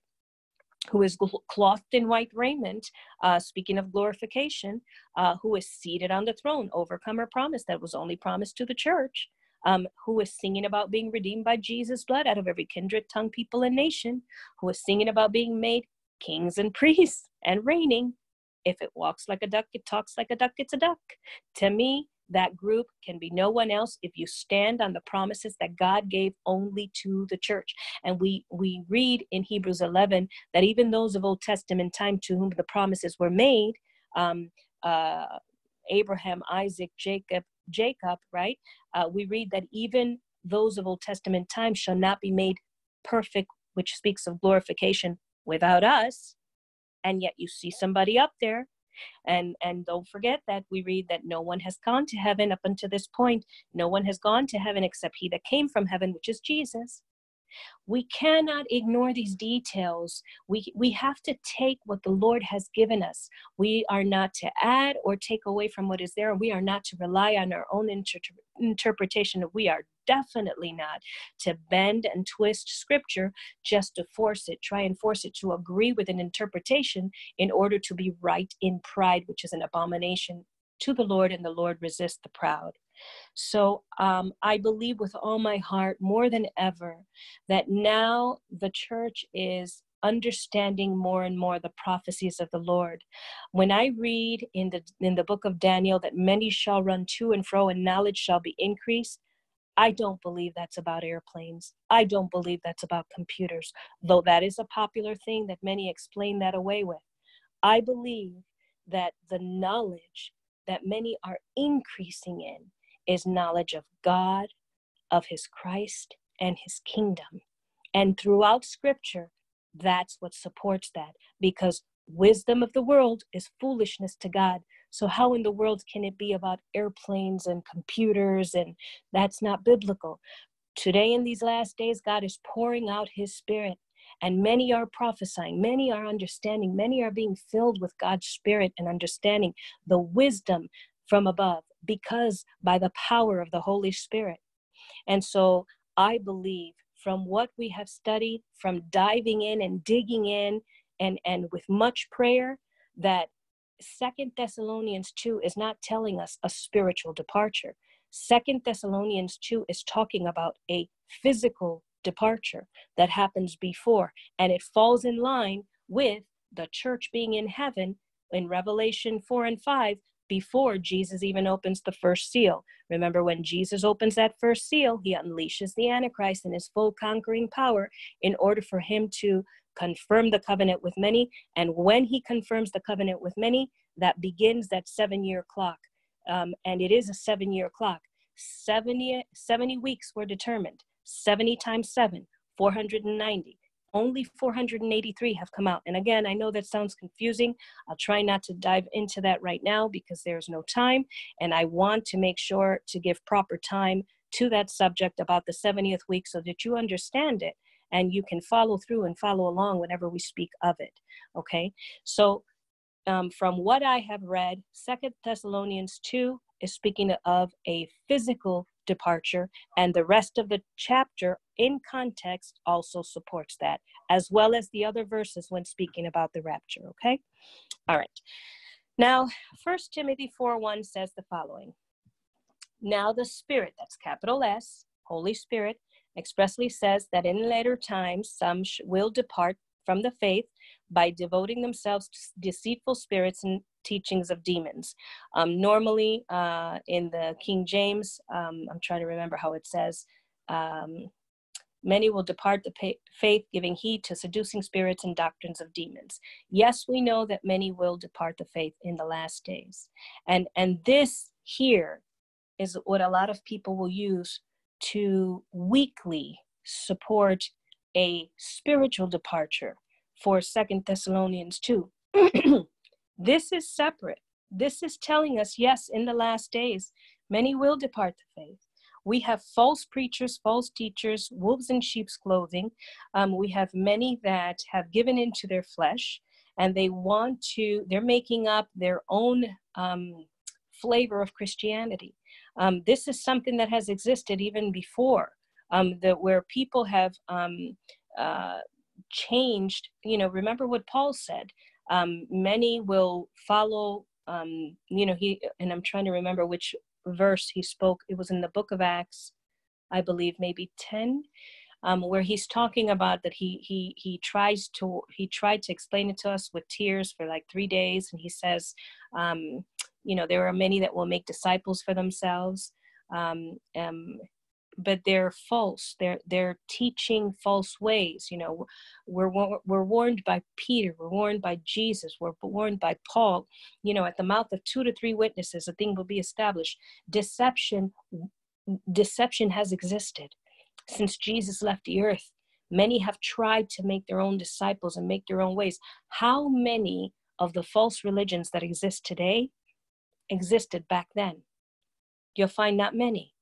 Who is clothed in white raiment, uh, speaking of glorification, uh, who is seated on the throne, overcomer promise that was only promised to the church um, who is singing about being redeemed by Jesus' blood out of every kindred, tongue, people, and nation, who is singing about being made kings and priests and reigning. If it walks like a duck, it talks like a duck, it's a duck. To me, that group can be no one else if you stand on the promises that God gave only to the church. And we we read in Hebrews 11 that even those of Old Testament time to whom the promises were made, um, uh, Abraham, Isaac, Jacob, Jacob, right? Uh, we read that even those of Old Testament times shall not be made perfect, which speaks of glorification without us. And yet you see somebody up there. And and don't forget that we read that no one has gone to heaven up until this point. No one has gone to heaven except he that came from heaven, which is Jesus. We cannot ignore these details. We, we have to take what the Lord has given us. We are not to add or take away from what is there. We are not to rely on our own inter- interpretation. We are definitely not to bend and twist scripture just to force it, try and force it to agree with an interpretation in order to be right in pride, which is an abomination to the Lord, and the Lord resists the proud. So um, I believe with all my heart, more than ever, that now the church is understanding more and more the prophecies of the Lord. When I read in the in the book of Daniel that many shall run to and fro and knowledge shall be increased, I don't believe that's about airplanes. I don't believe that's about computers, though that is a popular thing that many explain that away with. I believe that the knowledge that many are increasing in is knowledge of God, of His Christ, and His kingdom. And throughout Scripture, that's what supports that because wisdom of the world is foolishness to God. So, how in the world can it be about airplanes and computers? And that's not biblical. Today, in these last days, God is pouring out His Spirit, and many are prophesying, many are understanding, many are being filled with God's Spirit and understanding the wisdom from above because by the power of the Holy Spirit. And so, I believe from what we have studied, from diving in and digging in and, and with much prayer, that Second Thessalonians 2 is not telling us a spiritual departure. Second Thessalonians 2 is talking about a physical departure that happens before, and it falls in line with the church being in heaven in Revelation 4 and 5 before Jesus even opens the first seal. Remember, when Jesus opens that first seal, he unleashes the Antichrist in his full conquering power in order for him to confirm the covenant with many. And when he confirms the covenant with many, that begins that seven year clock. Um, and it is a seven year clock. 70, 70 weeks were determined, 70 times 7, 490 only 483 have come out. And again, I know that sounds confusing. I'll try not to dive into that right now because there's no time. And I want to make sure to give proper time to that subject about the 70th week so that you understand it and you can follow through and follow along whenever we speak of it. Okay. So, um, from what I have read, Second Thessalonians 2 is speaking of a physical departure, and the rest of the chapter in context also supports that, as well as the other verses when speaking about the rapture. Okay? All right. Now, First Timothy 4 1 says the following Now the Spirit, that's capital S, Holy Spirit, expressly says that in later times some will depart from the faith by devoting themselves to deceitful spirits and teachings of demons. Um, normally, uh, in the King James, um, I'm trying to remember how it says, um, many will depart the faith, giving heed to seducing spirits and doctrines of demons. Yes, we know that many will depart the faith in the last days. And, and this here is what a lot of people will use to weakly support a spiritual departure for Second Thessalonians 2. This is separate. This is telling us, yes, in the last days, many will depart the faith. We have false preachers, false teachers, wolves in sheep's clothing. Um, we have many that have given into their flesh and they want to, they're making up their own um, flavor of Christianity. Um, this is something that has existed even before, um, that where people have um, uh, changed. You know, remember what Paul said um, many will follow um, you know he and i'm trying to remember which verse he spoke it was in the book of acts i believe maybe 10 um, where he's talking about that he he he tries to he tried to explain it to us with tears for like three days and he says um, you know there are many that will make disciples for themselves um, um, but they're false. They're they're teaching false ways you know we're we're warned by peter we're warned by jesus we're warned by paul. You know at the mouth of two to three witnesses a thing will be established. Deception deception has existed since jesus left the earth. Many have tried to make their own disciples and make their own ways. How many of the false religions that exist today existed back then? You'll find not many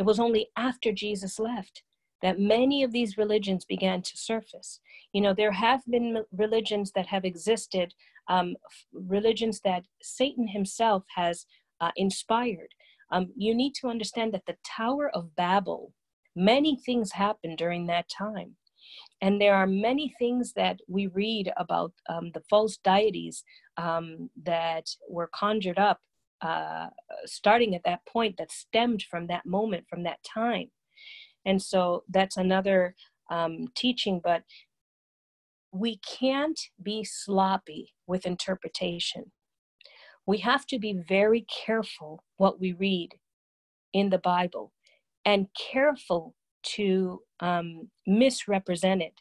it was only after Jesus left that many of these religions began to surface. You know, there have been religions that have existed, um, religions that Satan himself has uh, inspired. Um, you need to understand that the Tower of Babel, many things happened during that time. And there are many things that we read about um, the false deities um, that were conjured up uh, starting at that point that stemmed from that moment, from that time. And so that's another um, teaching, but we can't be sloppy with interpretation. We have to be very careful what we read in the Bible and careful to um, misrepresent it.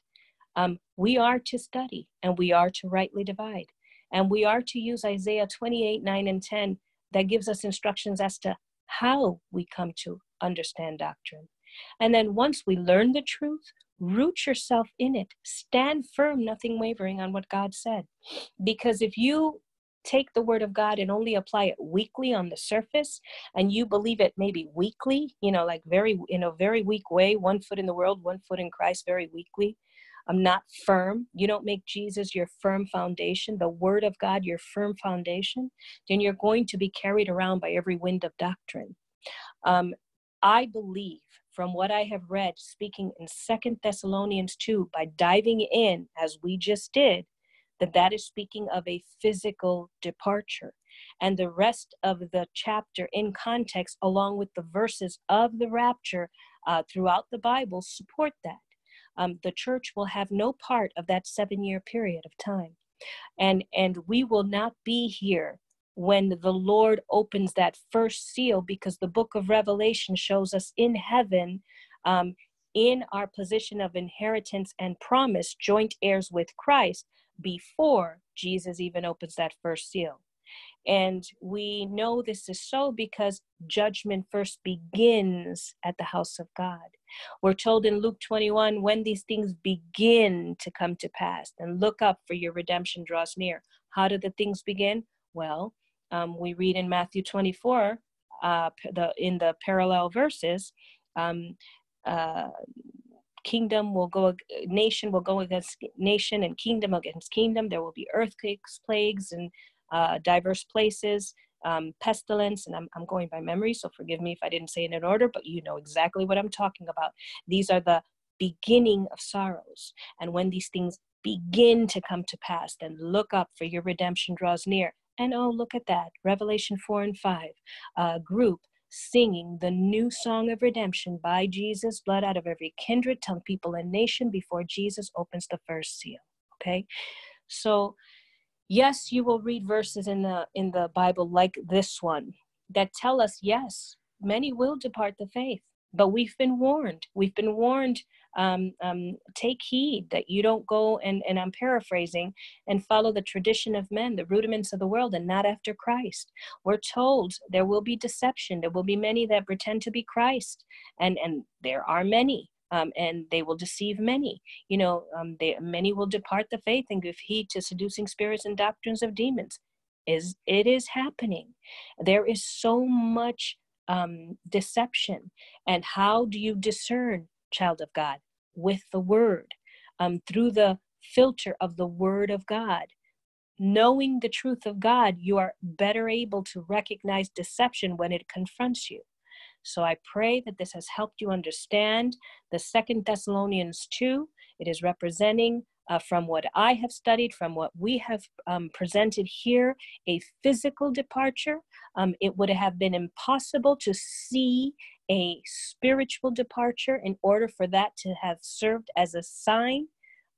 Um, we are to study and we are to rightly divide. And we are to use Isaiah 28 9 and 10 that gives us instructions as to how we come to understand doctrine. And then once we learn the truth, root yourself in it. Stand firm, nothing wavering on what God said. Because if you take the word of God and only apply it weakly on the surface and you believe it maybe weakly, you know, like very in a very weak way, one foot in the world, one foot in Christ, very weakly. I'm not firm. You don't make Jesus your firm foundation, the word of God your firm foundation, then you're going to be carried around by every wind of doctrine. Um, I believe from what I have read, speaking in Second Thessalonians 2, by diving in, as we just did, that that is speaking of a physical departure. And the rest of the chapter in context, along with the verses of the rapture uh, throughout the Bible, support that. Um, the church will have no part of that seven year period of time. And, and we will not be here when the Lord opens that first seal, because the book of Revelation shows us in heaven, um, in our position of inheritance and promise, joint heirs with Christ, before Jesus even opens that first seal. And we know this is so because judgment first begins at the house of God. We're told in Luke 21 when these things begin to come to pass, and look up for your redemption draws near. How do the things begin? Well, um, we read in Matthew 24, uh, the, in the parallel verses, um, uh, kingdom will go, nation will go against nation, and kingdom against kingdom. There will be earthquakes, plagues, and uh, diverse places, um, pestilence, and I'm, I'm going by memory, so forgive me if I didn't say it in order, but you know exactly what I'm talking about. These are the beginning of sorrows. And when these things begin to come to pass, then look up, for your redemption draws near. And oh, look at that, Revelation 4 and 5, a group singing the new song of redemption by Jesus' blood out of every kindred, tongue, people, and nation before Jesus opens the first seal. Okay? So, yes, you will read verses in the in the Bible like this one that tell us, yes, many will depart the faith but we've been warned. We've been warned um, um, take heed that you don't go and, and i'm paraphrasing and follow the tradition of men the rudiments of the world and not after christ. We're told there will be deception. There will be many that pretend to be christ and and there are many um, and they will deceive many. You know, um, they, many will depart the faith and give heed to seducing spirits and doctrines of demons. Is it is happening? There is so much um, deception. And how do you discern, child of God? With the word, um, through the filter of the word of God. Knowing the truth of God, you are better able to recognize deception when it confronts you. So I pray that this has helped you understand the Second Thessalonians 2. It is representing uh, from what I have studied, from what we have um, presented here, a physical departure. Um, it would have been impossible to see a spiritual departure in order for that to have served as a sign.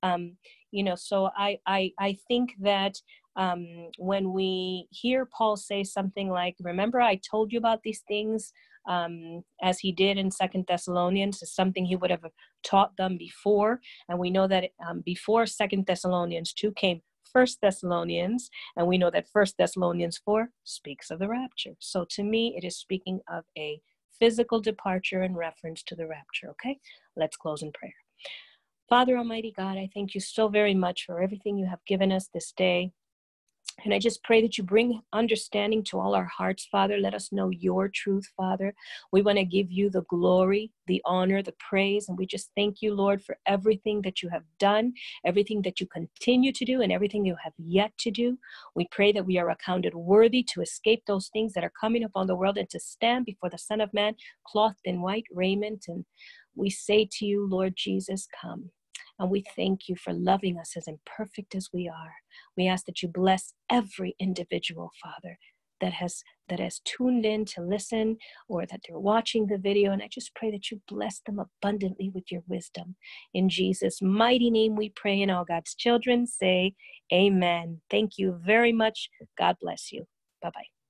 Um, you know, so I, I, I think that um, when we hear Paul say something like, Remember, I told you about these things um, as he did in Second Thessalonians, is something he would have taught them before. And we know that um, before Second Thessalonians 2 came First Thessalonians, and we know that First Thessalonians 4 speaks of the rapture. So to me, it is speaking of a physical departure in reference to the rapture. Okay, let's close in prayer. Father Almighty God, I thank you so very much for everything you have given us this day. And I just pray that you bring understanding to all our hearts, Father. Let us know your truth, Father. We want to give you the glory, the honor, the praise. And we just thank you, Lord, for everything that you have done, everything that you continue to do, and everything you have yet to do. We pray that we are accounted worthy to escape those things that are coming upon the world and to stand before the Son of Man, clothed in white raiment. And we say to you, Lord Jesus, come. And we thank you for loving us as imperfect as we are. We ask that you bless every individual, Father, that has that has tuned in to listen or that they're watching the video. And i just pray that you bless them abundantly with your wisdom. In jesus mighty name we pray and all god's children say amen. Thank you very much. God bless you. Bye bye